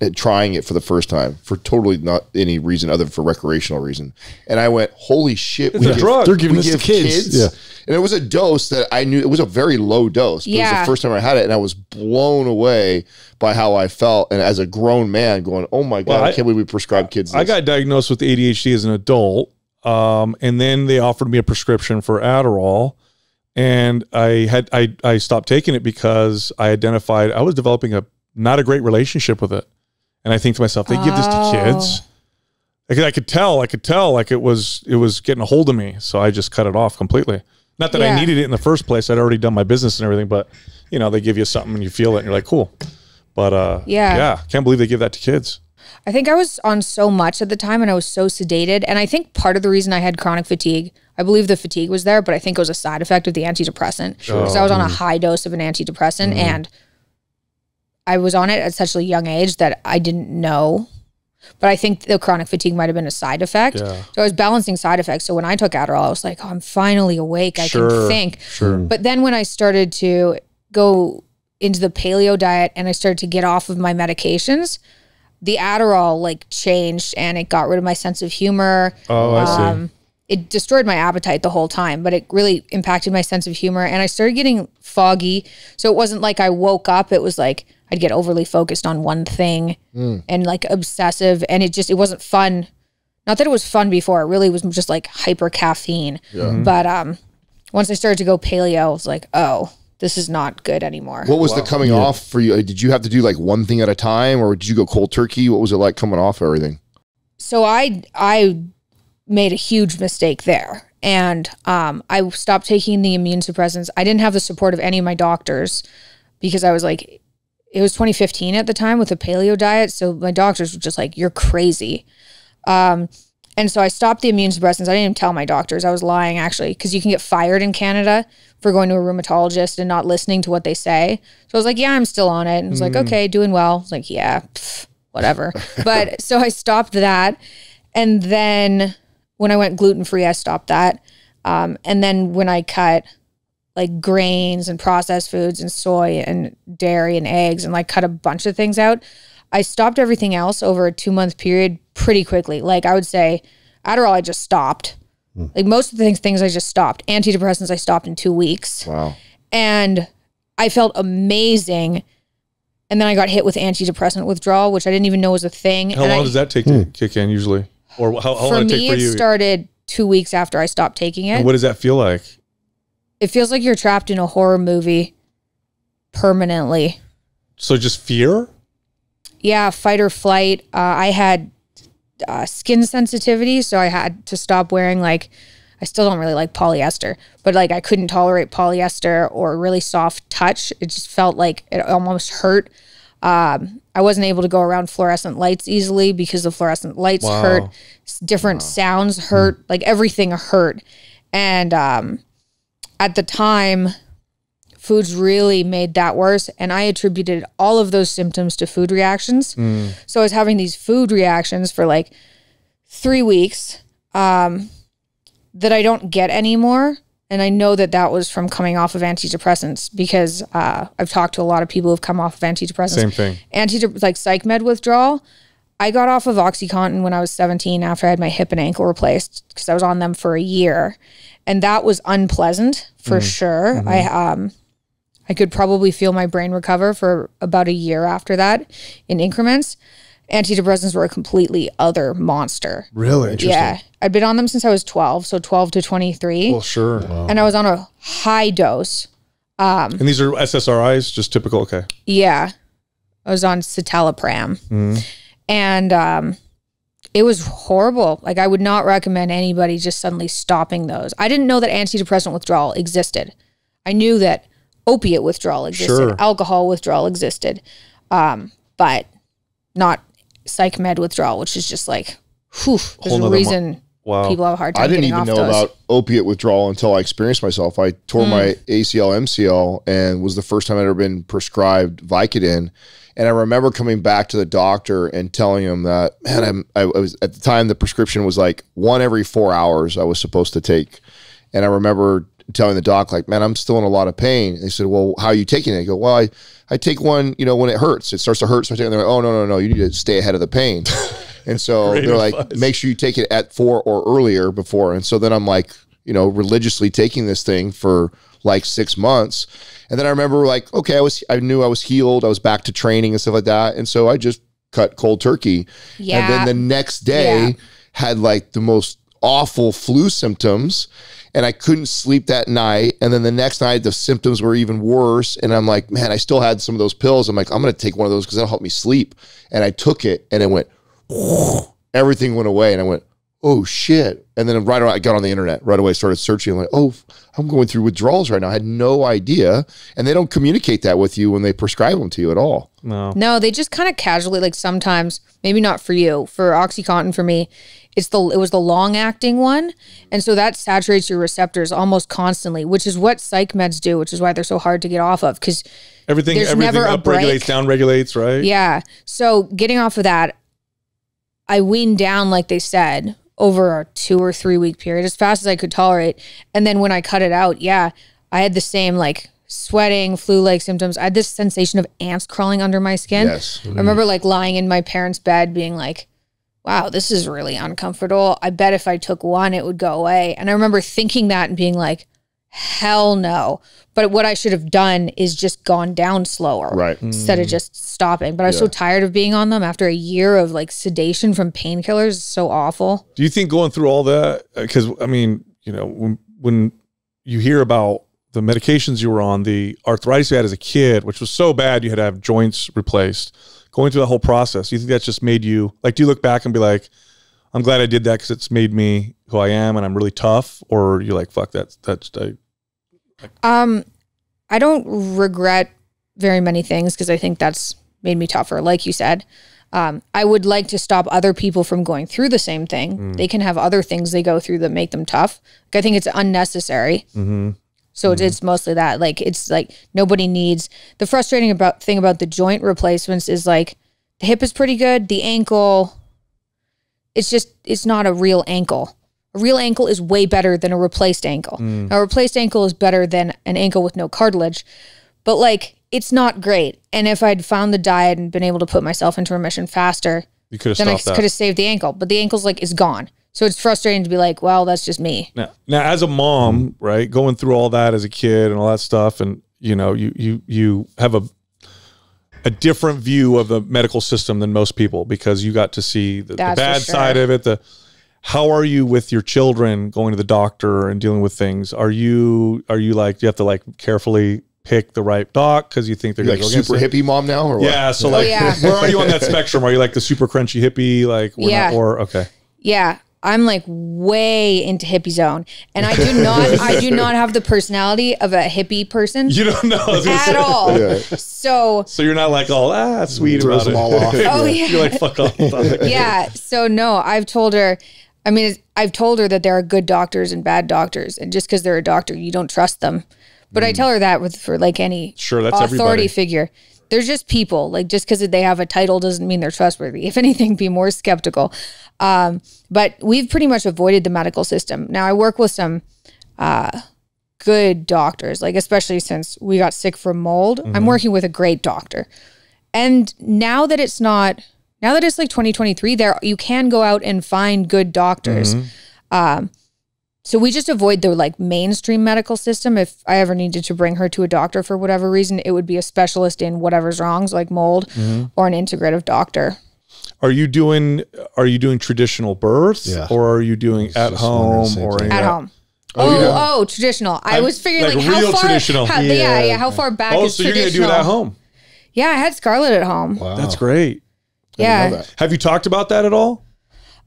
uh, trying it for the first time for totally not any reason other than for recreational reason. And I went, "Holy shit! It's a drug. They're giving we this to give kids. Yeah. And it was a dose that I knew it was a very low dose. But It was Yeah. the first time I had it, and I was blown away by how I felt. And as a grown man, going, "Oh my god, Well, I, I- can't believe we prescribe kids." This. I got diagnosed with ADHD as an adult, um, and then they offered me a prescription for Adderall, and I had I I stopped taking it because I identified I was developing a not a great relationship with it, and I think to myself, they give this to Oh. kids. I could, I could tell, I could tell, like it was it was getting a hold of me, so I just cut it off completely. Not that I needed it in the first place; I'd already done my business and everything, but you know, they give you something and you feel it, and you're like, cool. But uh, Yeah. yeah, can't believe they give that to kids. I think I was on so much at the time and I was so sedated. And I think part of the reason I had chronic fatigue, I believe the fatigue was there, but I think it was a side effect of the antidepressant. Because I was on a high dose of an antidepressant and I was on it at such a young age that I didn't know. But I think the chronic fatigue might have been a side effect. Yeah. So I was balancing side effects. So when I took Adderall, I was like, oh, I'm finally awake. I Sure, can think. Sure. But then when I started to go into the paleo diet and I started to get off of my medications, the Adderall like changed and it got rid of my sense of humor. Oh, I see. Um, it destroyed my appetite the whole time, but it really impacted my sense of humor. And I started getting foggy. So it wasn't like I woke up, it was like I'd get overly focused on one thing and like obsessive. And it just, it wasn't fun. Not that it was fun before, it really was just like hyper caffeine. But um, once I started to go paleo, I was like, oh, this is not good anymore. What was the coming off for you? Did you have to do like one thing at a time, or did you go cold turkey? What was it like coming off everything? so I I made a huge mistake there, and um, I stopped taking the immune suppressants. I didn't have the support of any of my doctors because I was like, it was 2015 at the time with a paleo diet, so my doctors were just like, "You're crazy." Um, and so I stopped the immune suppressants. I didn't even tell my doctors. I was lying actually, because you can get fired in Canada for going to a rheumatologist and not listening to what they say. So I was like, yeah, I'm still on it. And I was like, okay, doing well. Like, yeah, pff, whatever. but so I stopped that. And then when I went gluten free, I stopped that. Um, and then when I cut like grains and processed foods and soy and dairy and eggs and like cut a bunch of things out, I stopped everything else over a two month period pretty quickly. Like I would say Adderall, I just stopped. Hmm. Like most of the things, things I just stopped. Antidepressants, I stopped in two weeks Wow. and I felt amazing. And then I got hit with antidepressant withdrawal, which I didn't even know was a thing. How and long I, does that take to hmm. kick in usually? Or how, how for long did it me, take for it started two weeks after I stopped taking it. and what does that feel like? It feels like you're trapped in a horror movie permanently. So just fear? Yeah, fight or flight. Uh, I had uh, skin sensitivity, so I had to stop wearing like. I still don't really like polyester, but like I couldn't tolerate polyester or really soft touch. It just felt like it almost hurt. Um, I wasn't able to go around fluorescent lights easily because the fluorescent lights Wow. hurt. Different sounds hurt. Like everything hurt. And um, at the time, foods really made that worse. And I attributed all of those symptoms to food reactions. So I was having these food reactions for like three weeks um, that I don't get anymore. And I know that that was from coming off of antidepressants because uh, I've talked to a lot of people who've come off of antidepressants. Same thing. Anti like psych med withdrawal. I got off of OxyContin when I was 17 after I had my hip and ankle replaced because I was on them for a year. And that was unpleasant for sure. I um I could probably feel my brain recover for about a year after that in increments. Antidepressants were a completely other monster. Really? Yeah. I'd been on them since I was 12, so 12 to 23. Well, sure. and I was on a high dose. And these are SSRIs, just typical. Okay. Yeah. I was on citalopram. Mm-hmm. And um, it was horrible. Like, I would not recommend anybody just suddenly stopping those. I didn't know that antidepressant withdrawal existed. I knew that opiate withdrawal existed, Sure. alcohol withdrawal existed, um, but not psych med withdrawal, which is just like, whew, there's a reason. Wow. people have a hard time I didn't even know those. about opiate withdrawal until I experienced myself. I tore Mm. my ACL, MCL, and was the first time I'd ever been prescribed Vicodin. And I remember coming back to the doctor and telling him that, man, I'm, I was at the time the prescription was like one every four hours I was supposed to take. And I remember telling the doc, like, man, I'm still in a lot of pain. And they said, well, how are you taking it? I go, well, I, I take one, you know, when it hurts, it starts to hurt. So I take it. And they're like, oh, no, no, no, you need to stay ahead of the pain. And so they're like, advice. make sure you take it at four or earlier before. And so then I'm like, you know, religiously taking this thing for like six months. And then I remember like, okay, I was, I knew I was healed. I was back to training and stuff like that. And so I just cut cold turkey. Yeah. And then the next day Yeah. had like the most awful flu symptoms and I couldn't sleep that night. And then the next night, the symptoms were even worse. And I'm like, man, I still had some of those pills. I'm like, I'm going to take one of those because that'll help me sleep. And I took it and it went, everything went away. And I went, oh shit. And then right away, I got on the internet right away, started searching. I'm like, oh, I'm going through withdrawals right now. I had no idea. And they don't communicate that with you when they prescribe them to you at all. No. No, they just kind of casually like sometimes, maybe not for you, for OxyContin for me, it's the it was the long acting one, and so that saturates your receptors almost constantly, which is what psych meds do, which is why they're so hard to get off of because Everything There's everything never a upregulates, break. downregulates, right? yeah. So getting off of that, I weaned down like they said over a two or three week period as fast as I could tolerate, and then when I cut it out, yeah, I had the same like sweating, flu like symptoms. I had this sensation of ants crawling under my skin. Yes. I remember like lying in my parents' bed being like, wow, this is really uncomfortable. I bet if I took one, it would go away. And I remember thinking that and being like, hell no. But what I should have done is just gone down slower. Right. Instead of just stopping. But I was so tired of being on them after a year of like sedation from painkillers. It's so awful. Do you think going through all that? Uh, because I mean, you know, when when you hear about the medications you were on, the arthritis you had as a kid, which was so bad you had to have joints replaced, going through that whole process, do you think that's just made you like? Do you look back and be like, "I'm glad I did that because it's made me who I am and I'm really tough," or you're like, "Fuck that, that's I, Um, I don't regret very many things because I think that's made me tougher. Like you said, um, I would like to stop other people from going through the same thing. They can have other things they go through that make them tough. Like, I think it's unnecessary. mm-hmm. So it's, it's mostly that. Like it's like nobody needs the frustrating about thing about the joint replacements is like the hip is pretty good, the ankle. It's just it's not a real ankle. A real ankle is way better than a replaced ankle. Mm. A replaced ankle is better than an ankle with no cartilage, but like it's not great. And if I'd found the diet and been able to put myself into remission faster, you could have then I that." could have saved the ankle. But the ankle's like is gone. So it's frustrating to be like, well, that's just me. Now, now, as a mom, right, going through all that as a kid and all that stuff, and you know, you you you have a a different view of the medical system than most people because you got to see the, the bad sure. side of it. The how are you with your children going to the doctor and dealing with things? Are you are you like you have to like carefully pick the right doc because you think they're You're going like go against super it? hippie mom now or what? Yeah, so like, Oh, yeah. where are you on that spectrum? Are you like the super crunchy hippie, like, we're Yeah. not, or okay, Yeah, I'm like way into hippie zone, and I do not, I do not have the personality of a hippie person you don't know I was gonna at say. all. Yeah. So So you're not like all ah sweet about it. all off. Oh, yeah. You're like fuck off. yeah, so no, I've told her. I mean, I've told her that there are good doctors and bad doctors, and just because they're a doctor, you don't trust them. But I tell her that with for like any Mm. Sure, that's authority everybody. figure. They're just people. Like just because they have a title doesn't mean they're trustworthy. If anything, be more skeptical. Um, but we've pretty much avoided the medical system. Now I work with some uh, good doctors, like especially since we got sick from mold. I'm working with a great doctor. And now that it's not, now that it's like 2023, there you can go out and find good doctors. Um, so we just avoid the like mainstream medical system. If I ever needed to bring her to a doctor for whatever reason, it would be a specialist in whatever's wrong, so like mold, or an integrative doctor. Are you doing are you doing traditional births Yeah. or are you doing at just wondering the home or At of home. Oh, oh, traditional. I I'm- was figuring like like, how far, traditional. how- yeah. Yeah. yeah, how far back Oh, is so you're gonna do traditional? it at home. Yeah, I had Scarlett at home. Wow. That's great. Yeah. Have you talked about that at all?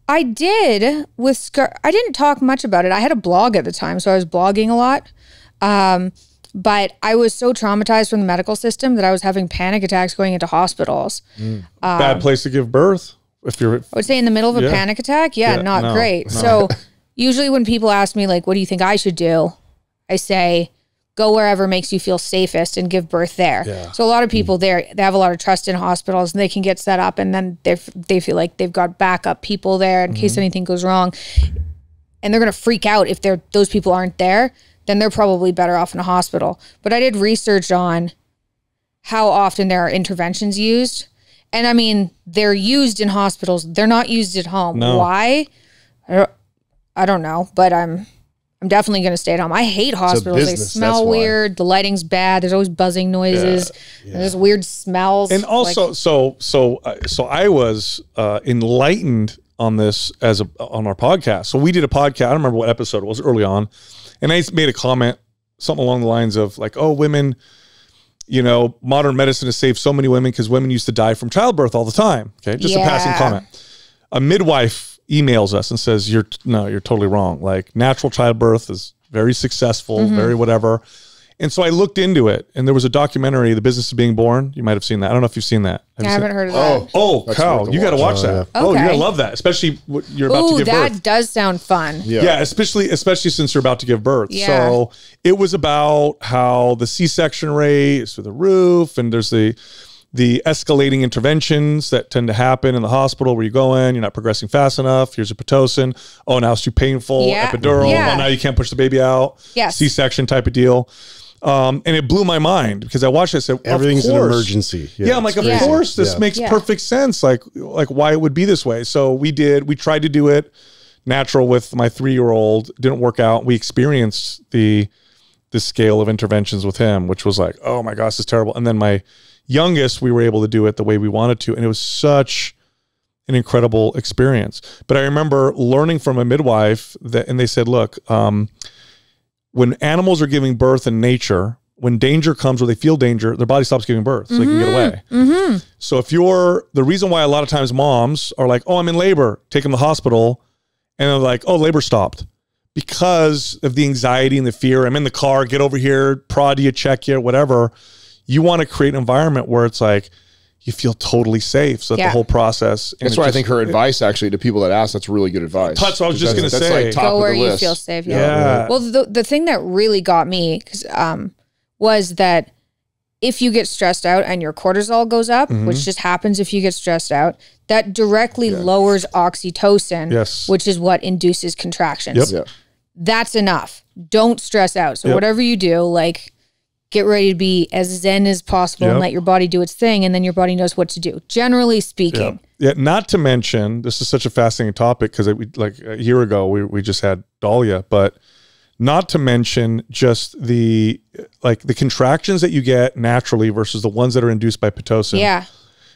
I did with Scar. I didn't talk much about it. I had a blog at the time, so I was blogging a lot. Um, but I was so traumatized from the medical system that I was having panic attacks going into hospitals. Bad place to give birth if you're I would say in the middle of a Yeah. panic attack, yeah, Yeah, not no, great. no. So usually when people ask me like what do you think I should do, I say go wherever makes you feel safest and give birth there. Yeah. So a lot of mm. people there they have a lot of trust in hospitals and they can get set up and then they they feel like they've got backup people there in case mm-hmm. anything goes wrong. And they're going to freak out if they're those people aren't there, then they're probably better off in a hospital. But I did research on how often there are interventions used. And I mean, they're used in hospitals. They're not used at home. No. Why? I don't, I don't know, but I'm I'm definitely going to stay at home. I hate hospitals. they smell weird. The lighting's bad. There's always buzzing noises. There's weird smells. And also, Like, so so uh, so I was uh, enlightened on this as a on our podcast. So we did a podcast. I don't remember what episode it was early on, and I made a comment something along the lines of like, "Oh, women." You know, modern medicine has saved so many women because women used to die from childbirth all the time. Okay, just a passing comment. A midwife emails us and says, "You're no, you're totally wrong. Like natural childbirth is very successful, Mm-hmm. very whatever." And so I looked into it, and there was a documentary, "The Business of Being Born." You might have seen that. I don't know if you've seen that. Have I you seen- haven't heard of Oh, that. Oh, That's cow! worth a You got to watch watch. that. Oh, you're gonna love that, especially what you're about Ooh, to give birth. that does sound fun. yeah. Yeah, especially especially since you're about to give birth. Yeah. So it was about how the C-section rate is through the roof, and there's the the escalating interventions that tend to happen in the hospital where you go in, you're not progressing fast enough. Here's a pitocin. Oh, now it's too painful. Yeah. Epidural. Yeah. Oh, now you can't push the baby out. Yes. C-section type of deal. Um, and it blew my mind because I watched it. I said, Everything's an emergency. Yeah, I'm like, of course, this Yeah. makes Yeah. perfect sense. Like, like why it would be this way. So we did. We tried to do it natural with my three year old. Didn't work out. We experienced the the scale of interventions with him, which was like, oh my gosh, this is terrible. And then my youngest, we were able to do it the way we wanted to, and it was such an incredible experience. But I remember learning from a midwife that, and they said, look, um, when animals are giving birth in nature, when danger comes or they feel danger, their body stops giving birth so they can get away. Mm-hmm. So if you're the reason why a lot of times moms are like, "Oh, I'm in labor," take them to the hospital, and they're like, "Oh, labor stopped," because of the anxiety and the fear. I'm in the car, get over here, prod you, check you, whatever. You want to create an environment where it's like you feel totally safe, so that the whole process. and That's it why I think her advice, actually, to people that ask, that's really good advice. That's what I was just gonna say. Like top Go of where the you list. feel safe. Yeah. Yeah. Well, the the thing that really got me 'cause, um, was that if you get stressed out and your cortisol goes up, Mm-hmm. which just happens if you get stressed out, that directly lowers oxytocin, Yes. which is what induces contractions. Yep. Yeah. That's enough. Don't stress out. So Yep. whatever you do, like get ready to be as zen as possible and let your body do its thing, and then your body knows what to do. Generally speaking. Yeah, not to mention this is such a fascinating topic because like a year ago we we just had Dahlia, but not to mention just the like the contractions that you get naturally versus the ones that are induced by pitocin. Yeah.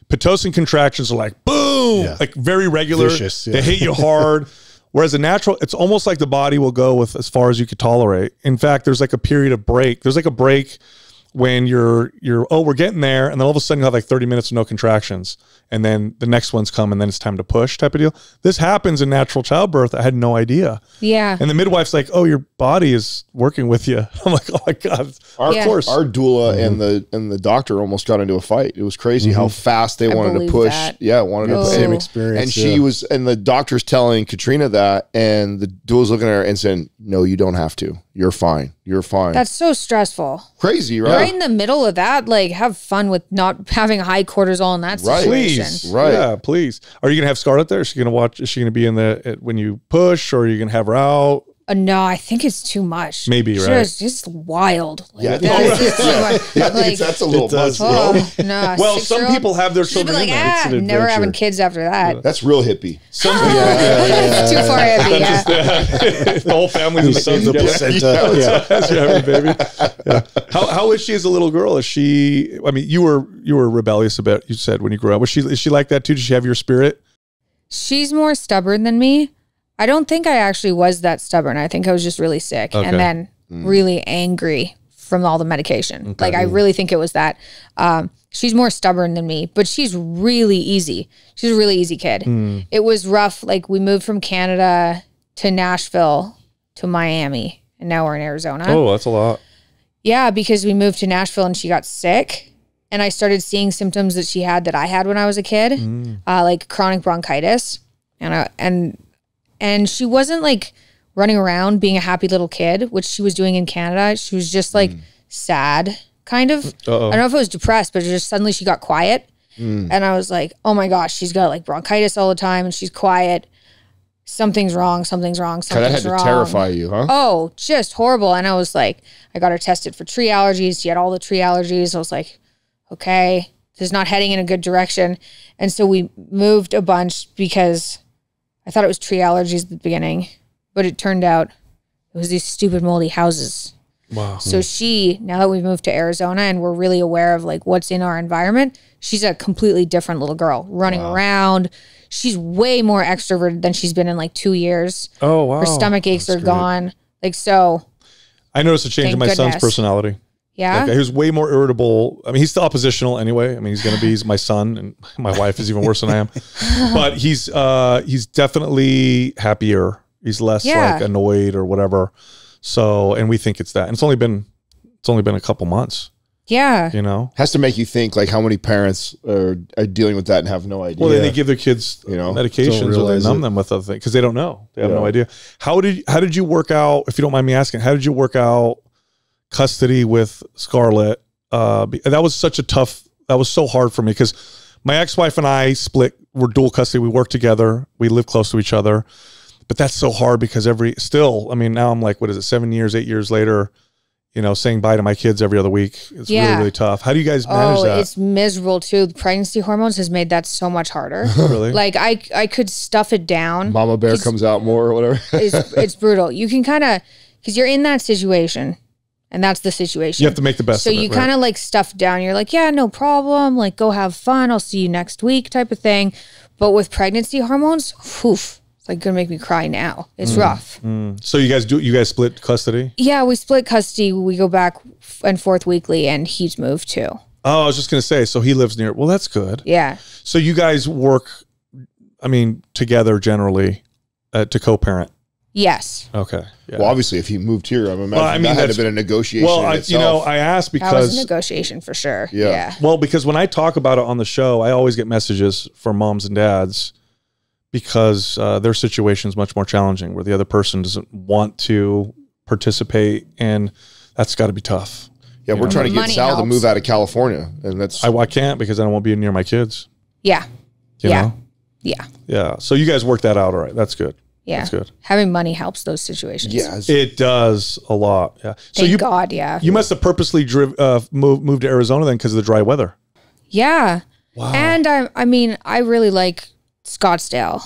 Pitocin contractions are like boom, Yeah. like very regular. Vicious, yeah. They hit you hard. Whereas a natural, it's almost like the body will go with as far as you could tolerate. In fact, there's like a period of break. There's like a break when you're you're oh we're getting there, and then all of a sudden you have like 30 minutes of no contractions, and then the next one's come, and then it's time to push type of deal. This happens in natural childbirth. I had no idea. Yeah. And the midwife's like, oh, your body is working with you. I'm like, oh my god, Our, Yeah. of course. our doula and mm-hmm. the and the doctor almost got into a fight. It was crazy how mm-hmm. fast they wanted to push. that. Yeah, wanted to Oh. push. Same experience, And she was, and the doctor's telling Katrina that, and the doula's looking at her and saying, "No, you don't have to. You're fine. You're fine." That's so stressful. crazy, right? Right in the middle of that, like have fun with not having high cortisol in that Right. situation. Please, Right. Yeah, please. Are you gonna have Scarlett there? Is she gonna watch? Is she gonna be in the eh, when you push, or are you gonna have her out? Uh, no, I think it's too much. Maybe, It's right? Just, just wild. Like, Yeah. that is just too much. Yeah, Like, that's a little It does. much, oh, no. Well, some people have their She'd be children like, ah, It's an never having kids after that. That's real hippie. Too far hippie. Yeah. the whole family's in the same the placenta. Yeah. As you're having baby. Yeah. How how is she as a little girl? Is she? I mean, you were you were rebellious about. You said when you grew up. Was she? Is she like that too? Does she have your spirit? She's more stubborn than me. I don't think I actually was that stubborn. I think I was just really sick Okay. and then really angry from all the medication. Like I really think it was that. Um, she's more stubborn than me, but she's really easy. She's a really easy kid. It was rough. Like we moved from Canada to Nashville to Miami, and now we're in Arizona. Oh, that's a lot. Yeah, because we moved to Nashville and she got sick. And I started seeing symptoms that she had that I had when I was a kid, uh, like chronic bronchitis. And I, and and she wasn't like running around being a happy little kid, which she was doing in Canada. She was just like mm. sad, kind of. Mm, uh-oh. I don't know if it was depressed, but just suddenly she got quiet. Mm. And I was like, oh my gosh, she's got like bronchitis all the time and she's quiet. Something's wrong. Something's wrong. Something's had to terrify you, huh? Oh, just horrible. And I was like, I got her tested for tree allergies. She had all the tree allergies. I was like, okay, this is not heading in a good direction. And so we moved a bunch because I thought it was tree allergies at the beginning, but it turned out it was these stupid moldy houses. Wow. So she, now that we've moved to Arizona and we're really aware of like what's in our environment, she's a completely different little girl running around. She's way more extroverted than she's been in like two years. Oh wow. Her stomach aches are gone. Like so, I noticed a change in my son's personality. Yeah. Like, he was way more irritable. I mean, he's still oppositional anyway. I mean, he's going to be he's my son, and my wife is even worse than I am. But he's uh he's definitely happier. He's less Yeah. like annoyed or whatever. So, and we think it's that. And it's only been it's only been a couple months. Yeah. You know. Has to make you think like how many parents are, are dealing with that and have no idea. Well, then they give their kids You know, medications or they numb it. them with other things because they don't know. They have no idea. How did how did you work out? If you don't mind me asking, how did you work out custody with Scarlett? Uh, that was such a tough. That was so hard for me because my ex wife and I split. We're dual custody. We work together. We live close to each other. But that's so hard because every still. I mean, now I'm like, what is it? Seven years, eight years later. You know, saying bye to my kids every other week. It's really Yeah. really tough. How do you guys manage Oh, that? it's miserable too. The pregnancy hormones has made that so much harder. really. like I I could stuff it down. Mama Bear comes out more or whatever. It's it's brutal. You can kind of because you're in that situation, and that's the situation. you have to make the best so of you kind of like stuff down. You're like, yeah, no problem. Like, go have fun. I'll see you next week, type of thing. But with pregnancy hormones, whew, it's like gonna make me cry now. It's Mm. rough. So you guys do you guys split custody? Yeah, we split custody. We go back and forth weekly, and he's moved too. Oh, I was just gonna say. So he lives near. Well, that's good. Yeah, So you guys work, I mean, together generally uh, to co-parent. Yes, Okay. Yeah. Well, obviously, if he moved here, I'm imagining Well, I mean, that had to that's- been a negotiation. well, in I, you know. I asked because that was a because negotiation for sure. Yeah. Yeah, well, because when I talk about it on the show, I always get messages from moms and dads because uh, their situation is much more challenging, where the other person doesn't want to participate, and that's got to be tough. yeah, we're trying to get Money Sal to move out of California, and that's I, I can't because I don't want to be near my kids. yeah, You Yeah. know? yeah, Yeah. So you guys work that out, all right? That's good. Yeah. That's good. Having money helps those situations. yeah. it's- It does a lot. Yeah. So Thank you God. Yeah. you must have purposely driv- uh, moved moved to Arizona then because of the dry weather. Yeah. Wow. And I, I mean, I really like Scottsdale.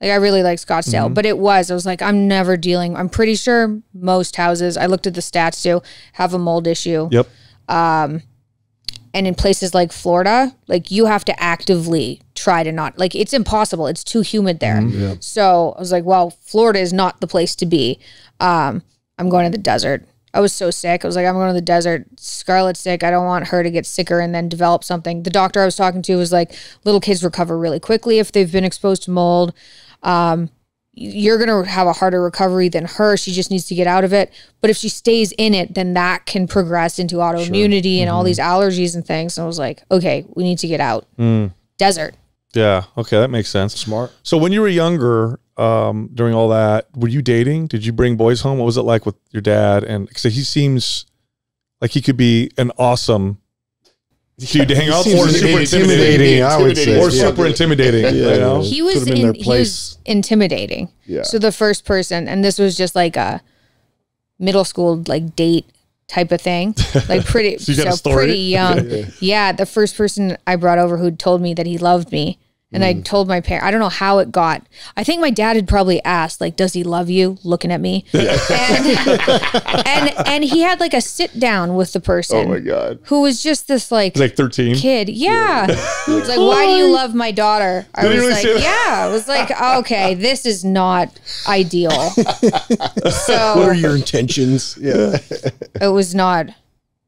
Like I really like Scottsdale, Mm-hmm. but it was. I was like, I'm never dealing. I'm pretty sure most houses. I looked at the stats too, have a mold issue. Yep. Um, And in places like Florida, like you have to actively try to not like it's impossible. It's too humid there. Mm-hmm. So I was like, well, Florida is not the place to be. Um, I'm going to the desert. I was so sick. I was like, I'm going to the desert. Scarlett's sick. I don't want her to get sicker and then develop something. The doctor I was talking to was like, little kids recover really quickly if they've been exposed to mold. Um, you're going to have a harder recovery than her. She just needs to get out of it. But if she stays in it, then that can progress into autoimmunity and all these allergies and things. And I was like, okay, we need to get out. Desert. Yeah. Okay, that makes sense. Smart. So when you were younger, um, during all that, were you dating? Did you bring boys home? What was it like with your dad? And because he seems like he could be an awesome dude to hang out with, or seems super intimidating. intimidating, I would say. or Yeah. super intimidating. You Yeah. know? he was in in, their he was intimidating. Yeah. So the first person, and this was just like a middle school like date type of thing, like pretty So you so, got a story? pretty young. yeah. the first person I brought over who told me that he loved me. And I Mm. told my parents, I don't know how it got. I think my dad had probably asked, like, does he love you? Looking at me. And, and and he had like a sit down with the person oh my god. who was just this like like 13. kid. Yeah. It's like, why do you love my daughter? I Did he was really like, say that? yeah. I was like, okay, this is not ideal. What are your intentions? Yeah. it was not,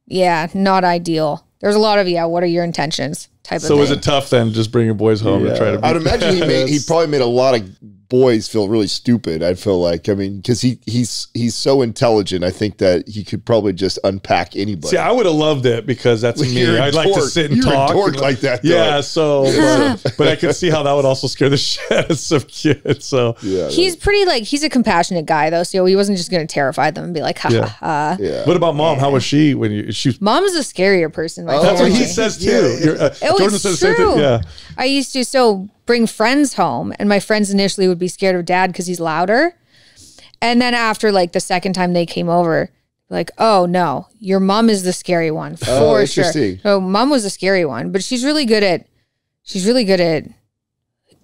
yeah, not ideal. There's a lot of, yeah, what are your intentions type So of was it tough then, just bringing your boys home and try to? I'd imagine he made he probably made a lot of boys feel really stupid. I feel like I mean because he he's he's so intelligent. I think that he could probably just unpack anybody. See, I would have loved it because that's me. You're a I'd like to sit and You're talk. and- like that, Yeah, so but, but I could see how that would also scare the shit out of some kids. So yeah, He's pretty like he's a compassionate guy though, so he wasn't just going to terrify them and be like, ha Yeah. ha ha. yeah. what about mom? How was she when you she was Mom's a scarier person. my Oh, That's what he says too. Yeah. You're, uh, Oh, Jordan it's says the same thing. Yeah. I used to so bring friends home, and my friends initially would be scared of dad because he's louder. And then after like the second time they came over, like, oh no, your mom is the scary one for Oh, sure. So mom was a scary one, but she's really good at she's really good at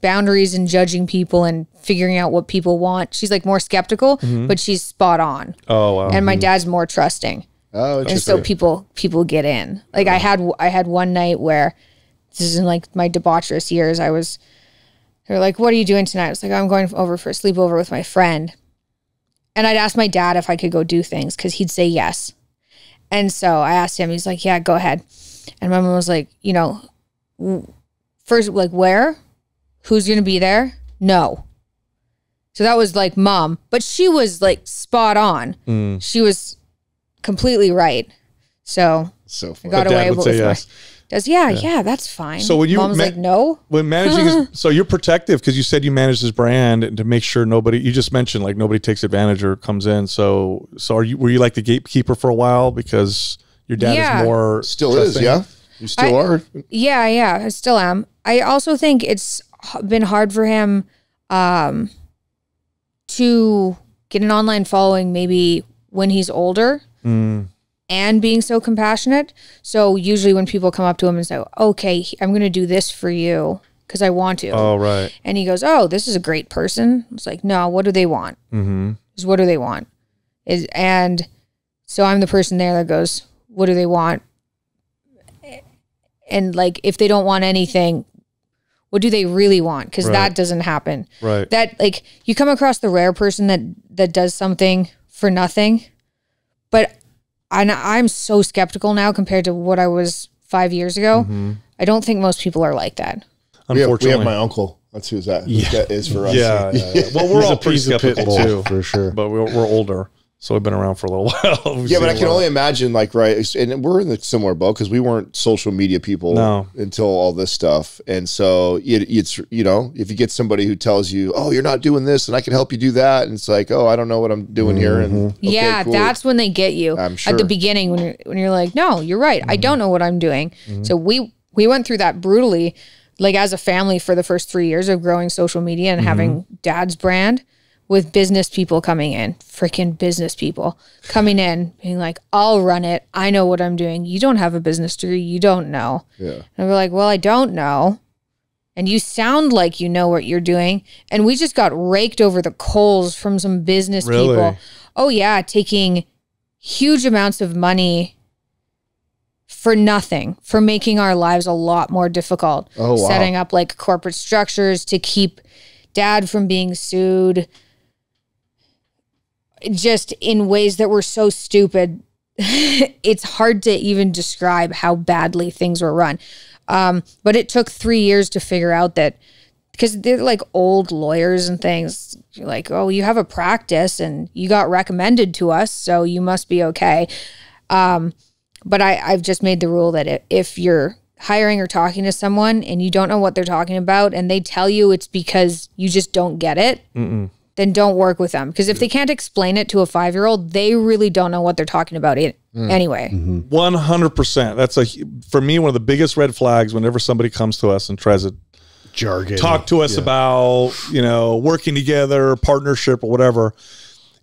boundaries and judging people and figuring out what people want. She's like more skeptical, Mm-hmm. but she's spot on. Oh wow. And my dad's more trusting oh, and so people people get in like i had i had one night where this is in like my debaucherous years i was they're like what are you doing tonight? I was like i'm going over for a sleepover with my friend. And i'd ask my dad if i could go do things because he'd say yes. And so i asked him he's like yeah go ahead. And my mom was like you know first like where? Who's gonna be there? No. So that was like mom but she was like spot on. Mm. she was completely right. So so got away with say my yes. does yeah, yeah, that's fine. So when you mom's met- like, no, when managing his, so you're protective because you said you manage his brand and to make sure nobody you just mentioned like nobody takes advantage or comes in so so are you were you like the gatekeeper for a while because your dad Yeah. is more still is, yeah. You still I- are. yeah, yeah, I still am. I also think it's been hard for him um, to get an online following maybe when he's older Mm. And being so compassionate. So usually when people come up to him and say, "Okay, I'm going to do this for you because I want to," oh right and he goes, "Oh, this is a great person." It's like, no, what do they want? mm-hmm. is what do they want is and so i'm the person there that goes what do they want and like if they don't want anything what do they really want because Right. that doesn't happen right that like you come across the rare person that that does something for nothing but I, i'm so skeptical now compared to what i was five years ago Mhm. i don't think most people are like that We have, we unfortunately have my uncle. That's who's that. Who that is for us. yeah, yeah, yeah. well we're He's all pretty piece of pit skeptical too for sure. but we're, we're older so we've been around for a little while Yeah, but I can uh, only imagine, like, right, and we're in the similar boat because we weren't social media people No. until all this stuff, and so it, it's you know, if you get somebody who tells you, "Oh, you're not doing this, and I can help you do that," and it's like, "Oh, I don't know what I'm doing here," and mm-hmm. okay, yeah, cool. that's when they get you. I'm At the beginning when you're when you're like, "No, you're right. I mm-hmm. don't know what I'm doing." Mm-hmm. So we we went through that brutally like as a family for the first 3 years of growing social media and having dad's brand with business people coming in, freaking business people coming in being like, "I'll run it. I know what I'm doing. You don't have a business degree. You don't know." yeah, And we're like, well, I don't know. And you sound like you know what you're doing. And we just got raked over the coals from some business Really? people. Oh, yeah, taking huge amounts of money for nothing, for making our lives a lot more difficult. Oh, wow. Setting up like corporate structures to keep dad from being sued. Just in ways that were so stupid it's hard to even describe how badly things were run. Um, but it took three years to figure out that because they're like old lawyers and things. You're like, oh, you have a practice and you got recommended to us, so you must be okay. Um, but I, I've just made the rule that if you're hiring or talking to someone and you don't know what they're talking about and they tell you it's because you just don't get it, then don't work with them. Because if they can't explain it to a five year old, they really don't know what they're talking about it mm. anyway. Mm-hmm. One hundred percent. That's a for me one of the biggest red flags. Whenever somebody comes to us and tries to Jargon. talk to us about you know working together, partnership, or whatever,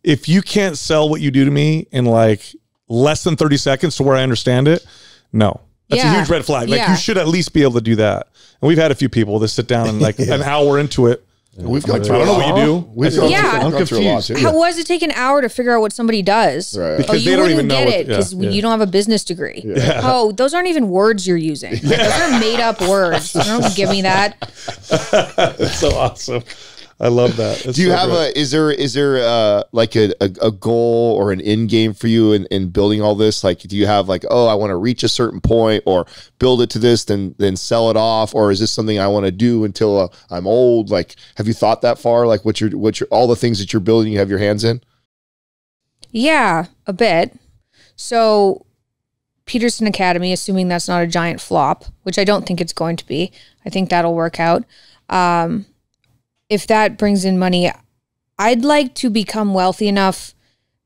if you can't sell what you do to me in like less than thirty seconds to where I understand it, no, that's a huge red flag. Like Yeah. you should at least be able to do that. And we've had a few people that sit down and like an hour into it. We've gone I don't know what you do. We've I gone, feel- through, Yeah. we've gone through a lot too. How why does it take an hour to figure out what somebody does? Right. oh, Because you they don't wouldn't even know get what- it because yeah, yeah. you don't have a business degree. Oh, those aren't even words you're using. Those are made up words. Don't give me that. That's so awesome. I love that. That's Do you so have great. a? Is there is there uh like a, a, a goal or an end game for you in, in building all this? Like, do you have like, oh, I want to reach a certain point or build it to this, then then sell it off, or is this something I want to do until uh, I'm old? Like, have you thought that far? Like, what you're what you're all the things that you're building, you have your hands in. Yeah, a bit. So, Peterson Academy, assuming that's not a giant flop, which I don't think it's going to be, I think that'll work out. Um, if that brings in money, I'd like to become wealthy enough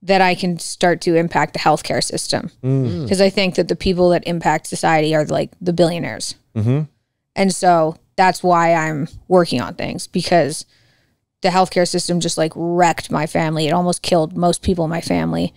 that I can start to impact the healthcare system. Mm. Because I think that the people that impact society are like the billionaires. Mhm. And so that's why I'm working on things because the healthcare system just like wrecked my family. It almost killed most people in my family.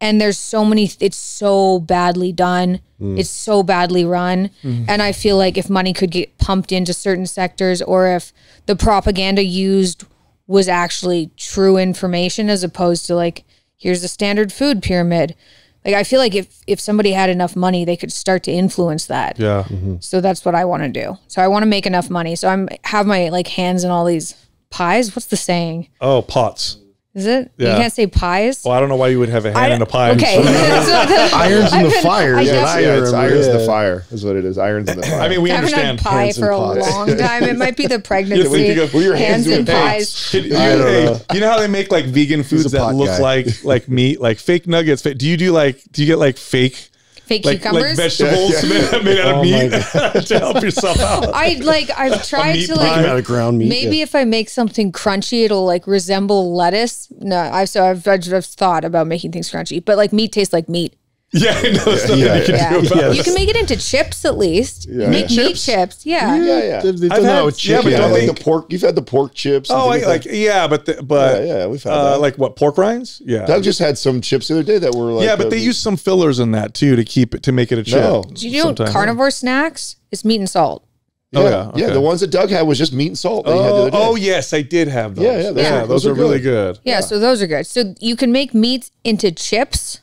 And there's so many, it's so badly done. Mm. It's so badly run. Mm-hmm. And I feel like if money could get pumped into certain sectors or if the propaganda used was actually true information as opposed to like, here's the standard food pyramid. Like I feel like if if somebody had enough money, they could start to influence that. Yeah. Mm-hmm. So that's what I want to do. So I want to make enough money. So I'm have my like hands in all these pies. What's the saying? Oh, pots. Is it? Yeah. You can't say pies. Well, I don't know why you would have a hand in a pie. Okay. Irons in the I've been- fire. I is I yeah, it's remember, irons in yeah. the fire is what it is. Irons in the fire. I mean, we I haven't understand. had pie Hands for a pots. long time. It might be the You pregnancy. think you go- Were your hands hands in doing pies. Can you, hey, know. you know how they make like vegan foods that look guy. like like meat, like fake nuggets? Do you do like do you get like fake Fake like like cucumbers. vegetables made, made out of Oh meat to help yourself out? I like. I've tried to like. Out of ground meat. Maybe yeah. if I make something crunchy, it'll like resemble lettuce. No, I've so I've, I've, I've thought about making things crunchy, but like meat tastes like meat. Yeah, I know there's nothing Yeah, you can Yeah, do about Yeah. it. you can make it into chips at least. Yeah. Make Yeah. meat chips. Yeah. yeah, yeah. They've, they've I've done that had- with yeah, but chicken. Yeah, don't like they- the pork. You've had the pork chips. and Oh, I, things like yeah, but the, but Yeah, yeah, we've had uh, that. like what pork rinds? Yeah, Doug just had some chips the other day that were like. yeah, but they use some fillers in that too to keep it to make it a chip. No. Do you know sometimes. carnivore snacks? It's meat and salt. Oh, yeah, yeah, yeah. okay. The ones that Doug had was just meat and salt. that he had the Oh, other day. oh yes, I did have those. Yeah, yeah, those yeah, are- those, those are, are really good. good. Yeah, so those are good. So you can make meat into chips.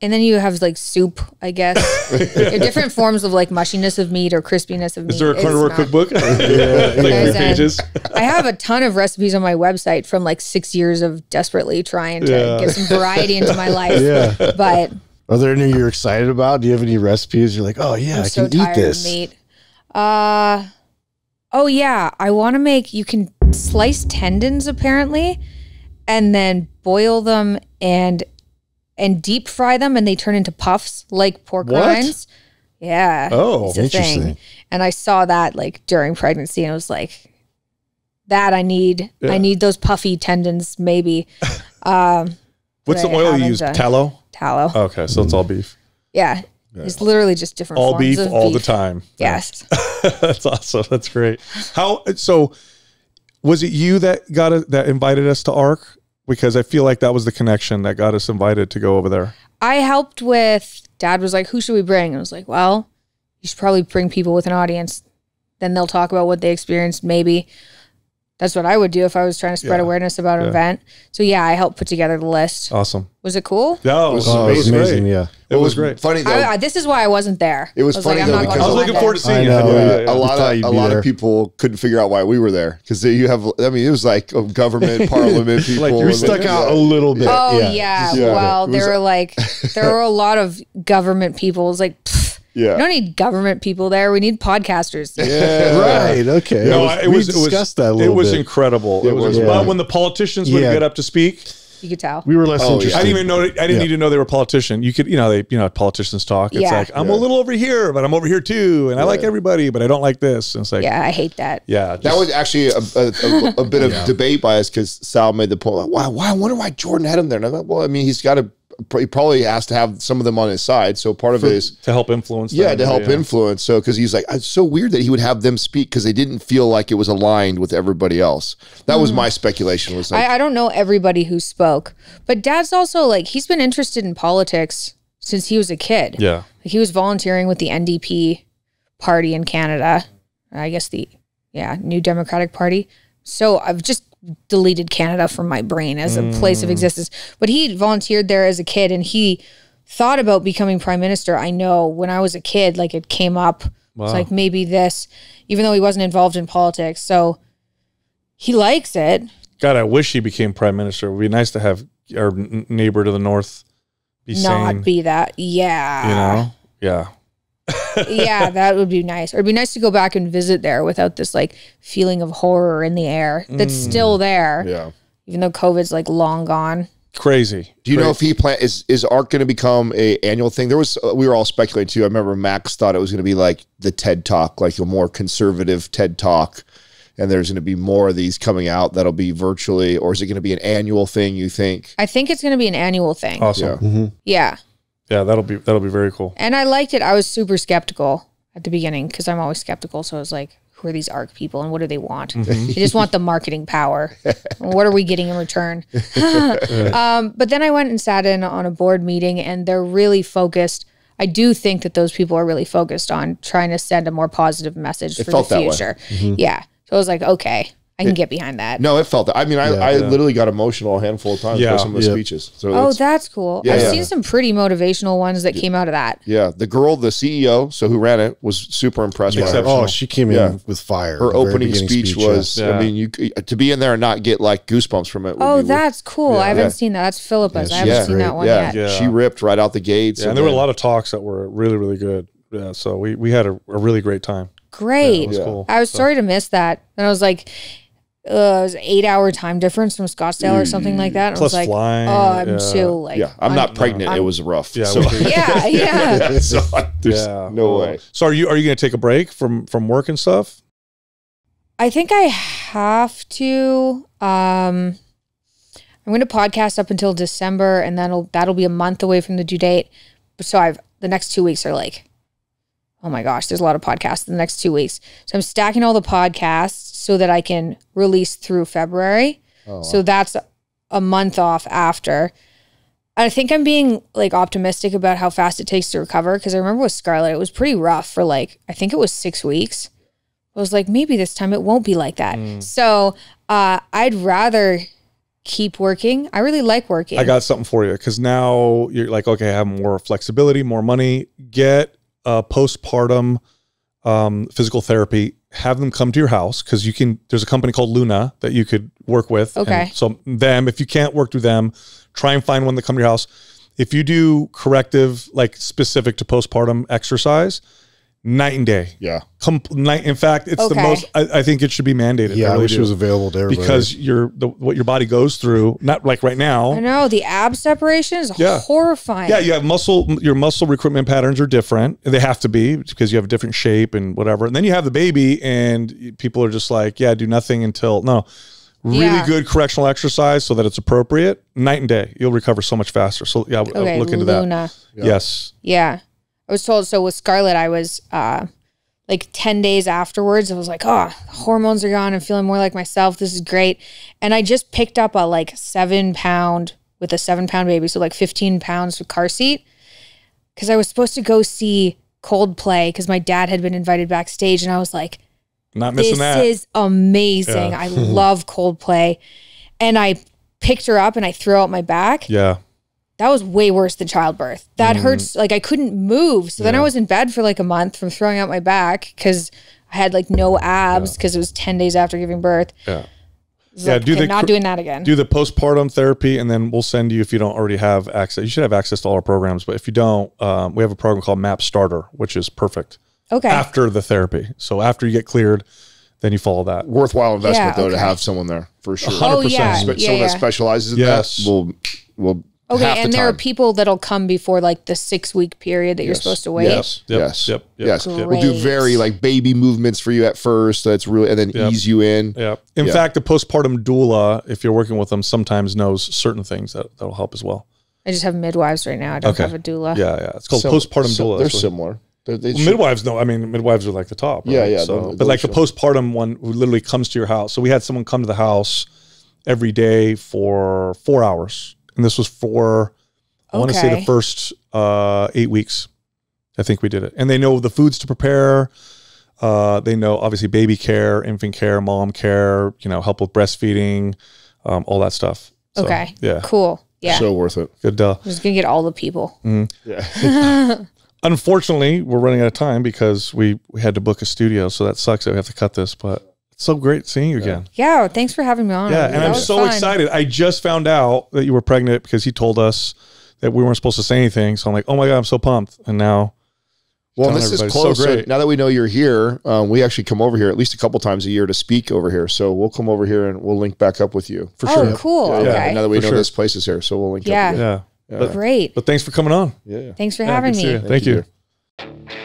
And then you have like soup, I guess. Different forms of like mushiness of meat or crispiness of meat. Is there a It's carnivore not- cookbook? like three pages. I have a ton of recipes on my website from like six years of desperately trying to Yeah. get some variety into my life. Yeah. But Are there any you're excited about? Do you have any recipes? You're like, oh yeah, I'm I so can eat tired this. of meat. Uh oh yeah, I want to make. You can slice tendons apparently, and then boil them and and deep fry them, and they turn into puffs like pork What? rinds. Yeah. Oh, interesting. thing. And I saw that like during pregnancy, and I was like, that I need. Yeah. I need those puffy tendons, maybe. Um, What's the oil you use? done. Tallow. tallow. Okay, so it's all beef. yeah. It's literally just different All beef, all the time. Yes. That's awesome. That's great. How so? Was it you that got a, that invited us to ARC? Because I feel like that was the connection that got us invited to go over there. I helped with dad was like, Who should we bring? I was like, Well, you should probably bring people with an audience. Then they'll talk about what they experienced, maybe. That's what I would do if I was trying to spread Yeah. awareness about an Yeah. event. So yeah, I helped put together the list. Awesome. Was it cool? No, it was was, Oh, it it was was amazing. Yeah. It was great. Funny though. I, I, this is why I wasn't there. It was I funny like, though I'm because I was going looking to forward to seeing I it. know, Yeah, Yeah, yeah, yeah. a lot thought of you'd a be lot there. of people couldn't figure out why we were there because you have. I mean, it was like a government, parliament people. Like, you We were and- stuck out a little bit. Oh yeah. yeah. Yeah. Well, It there were like there were a lot of government people. It was like pfft, Yeah. we don't need government people there. We need podcasters. Yeah. Right. Okay. No, Yeah, I- it we was. It was. that a It was bit. incredible. It, It was. was, But yeah. when the politicians would Yeah. get up to speak, You could tell. we were less Oh, yeah. interested. I didn't even know. I didn't Yeah. need to know they were a politician. You could, you know, they, you know, politicians talk. It's Yeah. like I'm a little over here, but I'm over here too, and I like everybody, but I don't like this. And it's like, yeah, Yeah, I hate that. Yeah. That was actually a, a, a, a bit of debate by us because Sal made the point, like, why, why, I wonder why Jordan had him there. And I thought, well, I mean, he's got to, he probably has to have some of them on his side. So part of it is, to help influence. yeah, them, to help yeah. influence. So, because he's like, it's so weird that he would have them speak because they didn't feel like it was aligned with everybody else. That was hmm. my speculation. Was like, I, I don't know everybody who spoke, but dad's also like he's been interested in politics since he was a kid. Yeah, Like he was volunteering with the NDP party in Canada. I guess the yeah, New Democratic Party. So I've just deleted Canada from my brain as a place Mm. of existence. But he volunteered there as a kid and he thought about becoming prime minister. I know when I was a kid, like it came up. It's like maybe this, even though he wasn't involved in politics. So He likes it. God, I wish he became prime minister. It would be nice to have our neighbor to the north be not sane. be that. Yeah. you know? Yeah. Yeah, that would be nice. Or it'd be nice to go back and visit there without this like feeling of horror in the air that's Mm. still there, Yeah. even though COVID's like long gone. Crazy. Do you know if he plan is is ARC going to become a annual thing? There was uh, we were all speculating too. I remember Max thought it was going to be like the TED Talk, like a more conservative TED Talk, and there's going to be more of these coming out that'll be virtually, or is it going to be an annual thing? You think? I think it's going to be an annual thing. Awesome. Yeah. Yeah. Yeah, that'll be that'll be very cool. And I liked it. I was super skeptical at the beginning because I'm always skeptical. So I was like, who are these ARC people and what do they want? they just want the marketing power. what are we getting in return? um, but then I went and sat in on a board meeting and they're really focused. I do think that those people are really focused on trying to send a more positive message for the felt that way. future. Yeah. So I was like, okay, I can get behind that. No, it felt that. I mean, I, I literally got emotional a handful of times Yeah. for some of the Yeah. speeches. So Oh, it's- that's cool. Yeah, I've yeah. seen some pretty motivational ones that came out of that. yeah, the girl, the CEO, so who ran it, was super impressed by her. Oh, she came in with fire. Her opening beginning speech, was, Yeah. I mean, you to be in there and not get like goosebumps from it. would Oh, be- that's cool. I haven't Yeah. seen that. That's Philippa's. Yeah, I haven't yeah, seen great. that one yeah, yet. Yeah. she ripped right out the gates. Yeah, and there were a lot of talks that were really, really good. Yeah, so we, we had a, a really great time. Great. It was Yeah. cool. I was So- sorry to miss that. And I was like, uh, it was eight hour time difference from Scottsdale or something like that. Plus I was like, flying, oh, I'm yeah. too like, Yeah, I'm not pregnant. it was rough. Yeah, so, we could- Yeah, yeah. so there's yeah. no way. So are you are you going to take a break from from work and stuff? I think I have to. Um, I'm going to podcast up until December, and that'll that'll be a month away from the due date. So I've the next two weeks are like, oh my gosh, there's a lot of podcasts in the next two weeks. So I'm stacking all the podcasts so that I can release through February. So that's a month off after. I think I'm being like optimistic about how fast it takes to recover because I remember with Scarlett, it was pretty rough for like I think it was six weeks. I was like, maybe this time it won't be like that. Mm. So uh, I'd rather keep working. I really like working. I got something for you because now you're like, okay, I have more flexibility, more money. Get a postpartum um, physical therapy. Have them come to your house because you can. There's a company called Luna that you could work with. And Okay. so them, if you can't work through them, try and find one that come to your house. If you do corrective, like specific to postpartum exercise, night and day. Yeah. Com- night. In fact, it's the most. I, I think it should be mandated. Yeah, I wish do. it was available to everybody. because your the, what your body goes through. Not like right now. I know the ab separation is Yeah. horrifying. Yeah, you have muscle. Your muscle recruitment patterns are different. They have to be because you have a different shape and whatever. And then you have the baby, and people are just like, "Yeah, do nothing until no." Really Yeah. good correctional exercise so that it's appropriate. Night and day, you'll recover so much faster. So yeah, Okay, look into that. Luna. Yes. Yeah. I was told so with Scarlett, I was uh like 10 days afterwards, I was like, oh, hormones are gone. I'm feeling more like myself. This is great. And I just picked up a like seven pound with a seven pound baby. So like 15 pounds with car seat. Cause I was supposed to go see Coldplay because my dad had been invited backstage. And I was like, Not missing this that. is amazing. Yeah. I love Coldplay. And I picked her up and I threw out my back yeah. That was way worse than childbirth. That Mm-hmm. hurts. Like I couldn't move. So then I was in bed for like a month from throwing out my back because I had like no abs because it was 10 days after giving birth. Yeah. I was Yeah, like, do okay, the not doing that again. do the postpartum therapy and then we'll send you if you don't already have access you should have access to all our programs but if you don't um, we have a program called MAPS Starter which is perfect okay. after the therapy so after you get cleared then you follow that Worthwhile investment Yeah, though to have someone there for sure. oh 100%. yeah. Spe- Yeah, someone yeah. that specializes in Yes. that will will Okay. And the there are people that'll come before like the six week period that you're supposed to wait. Yes. Yep, Yes. yep, yep, yes. yep. We'll do very like baby movements for you at first. That's really and then Yep. ease you in. Yeah. In Yeah. fact, the postpartum doula, if you're working with them, sometimes knows certain things that that'll help as well. I just have midwives right now. I don't Okay. have a doula. Yeah, yeah. It's called Sim- postpartum sim- doula. They're That's what- similar. They're, they Well, midwives know. I mean, midwives are like the top. Yeah, right? yeah, So, those- but like the postpartum one, who literally comes to your house. So we had someone come to the house every day for four hours, and this was for I want to say the first uh, eight weeks. I think we did it, and they know the foods to prepare. Uh, they know obviously baby care, infant care, mom care. You know, help with breastfeeding, um, all that stuff. So, Okay. Yeah. Cool. Yeah. so worth it. Good. Uh, I'm just gonna get all the people. Yeah. unfortunately, we're running out of time because we, we had to book a studio, so that sucks that we have to cut this. But so great seeing you again. Yeah, thanks for having me on. Yeah, and That I'm so fun. excited. I just found out that you were pregnant because he told us that we weren't supposed to say anything. So I'm like, oh my god, I'm so pumped. And now, Well, this is everybody, so close. So great. now that we know you're here, um, we actually come over here at least a couple times a year to speak over here. So we'll come over here and we'll link back up with you for sure. Oh, cool. Yeah, Okay. Now that we For know sure. this place is here, so we'll link Yeah. up. yeah. Yeah. But, Great. but thanks for coming on. Yeah. Thanks for Yeah, having good to see me. you. Thank you. dear.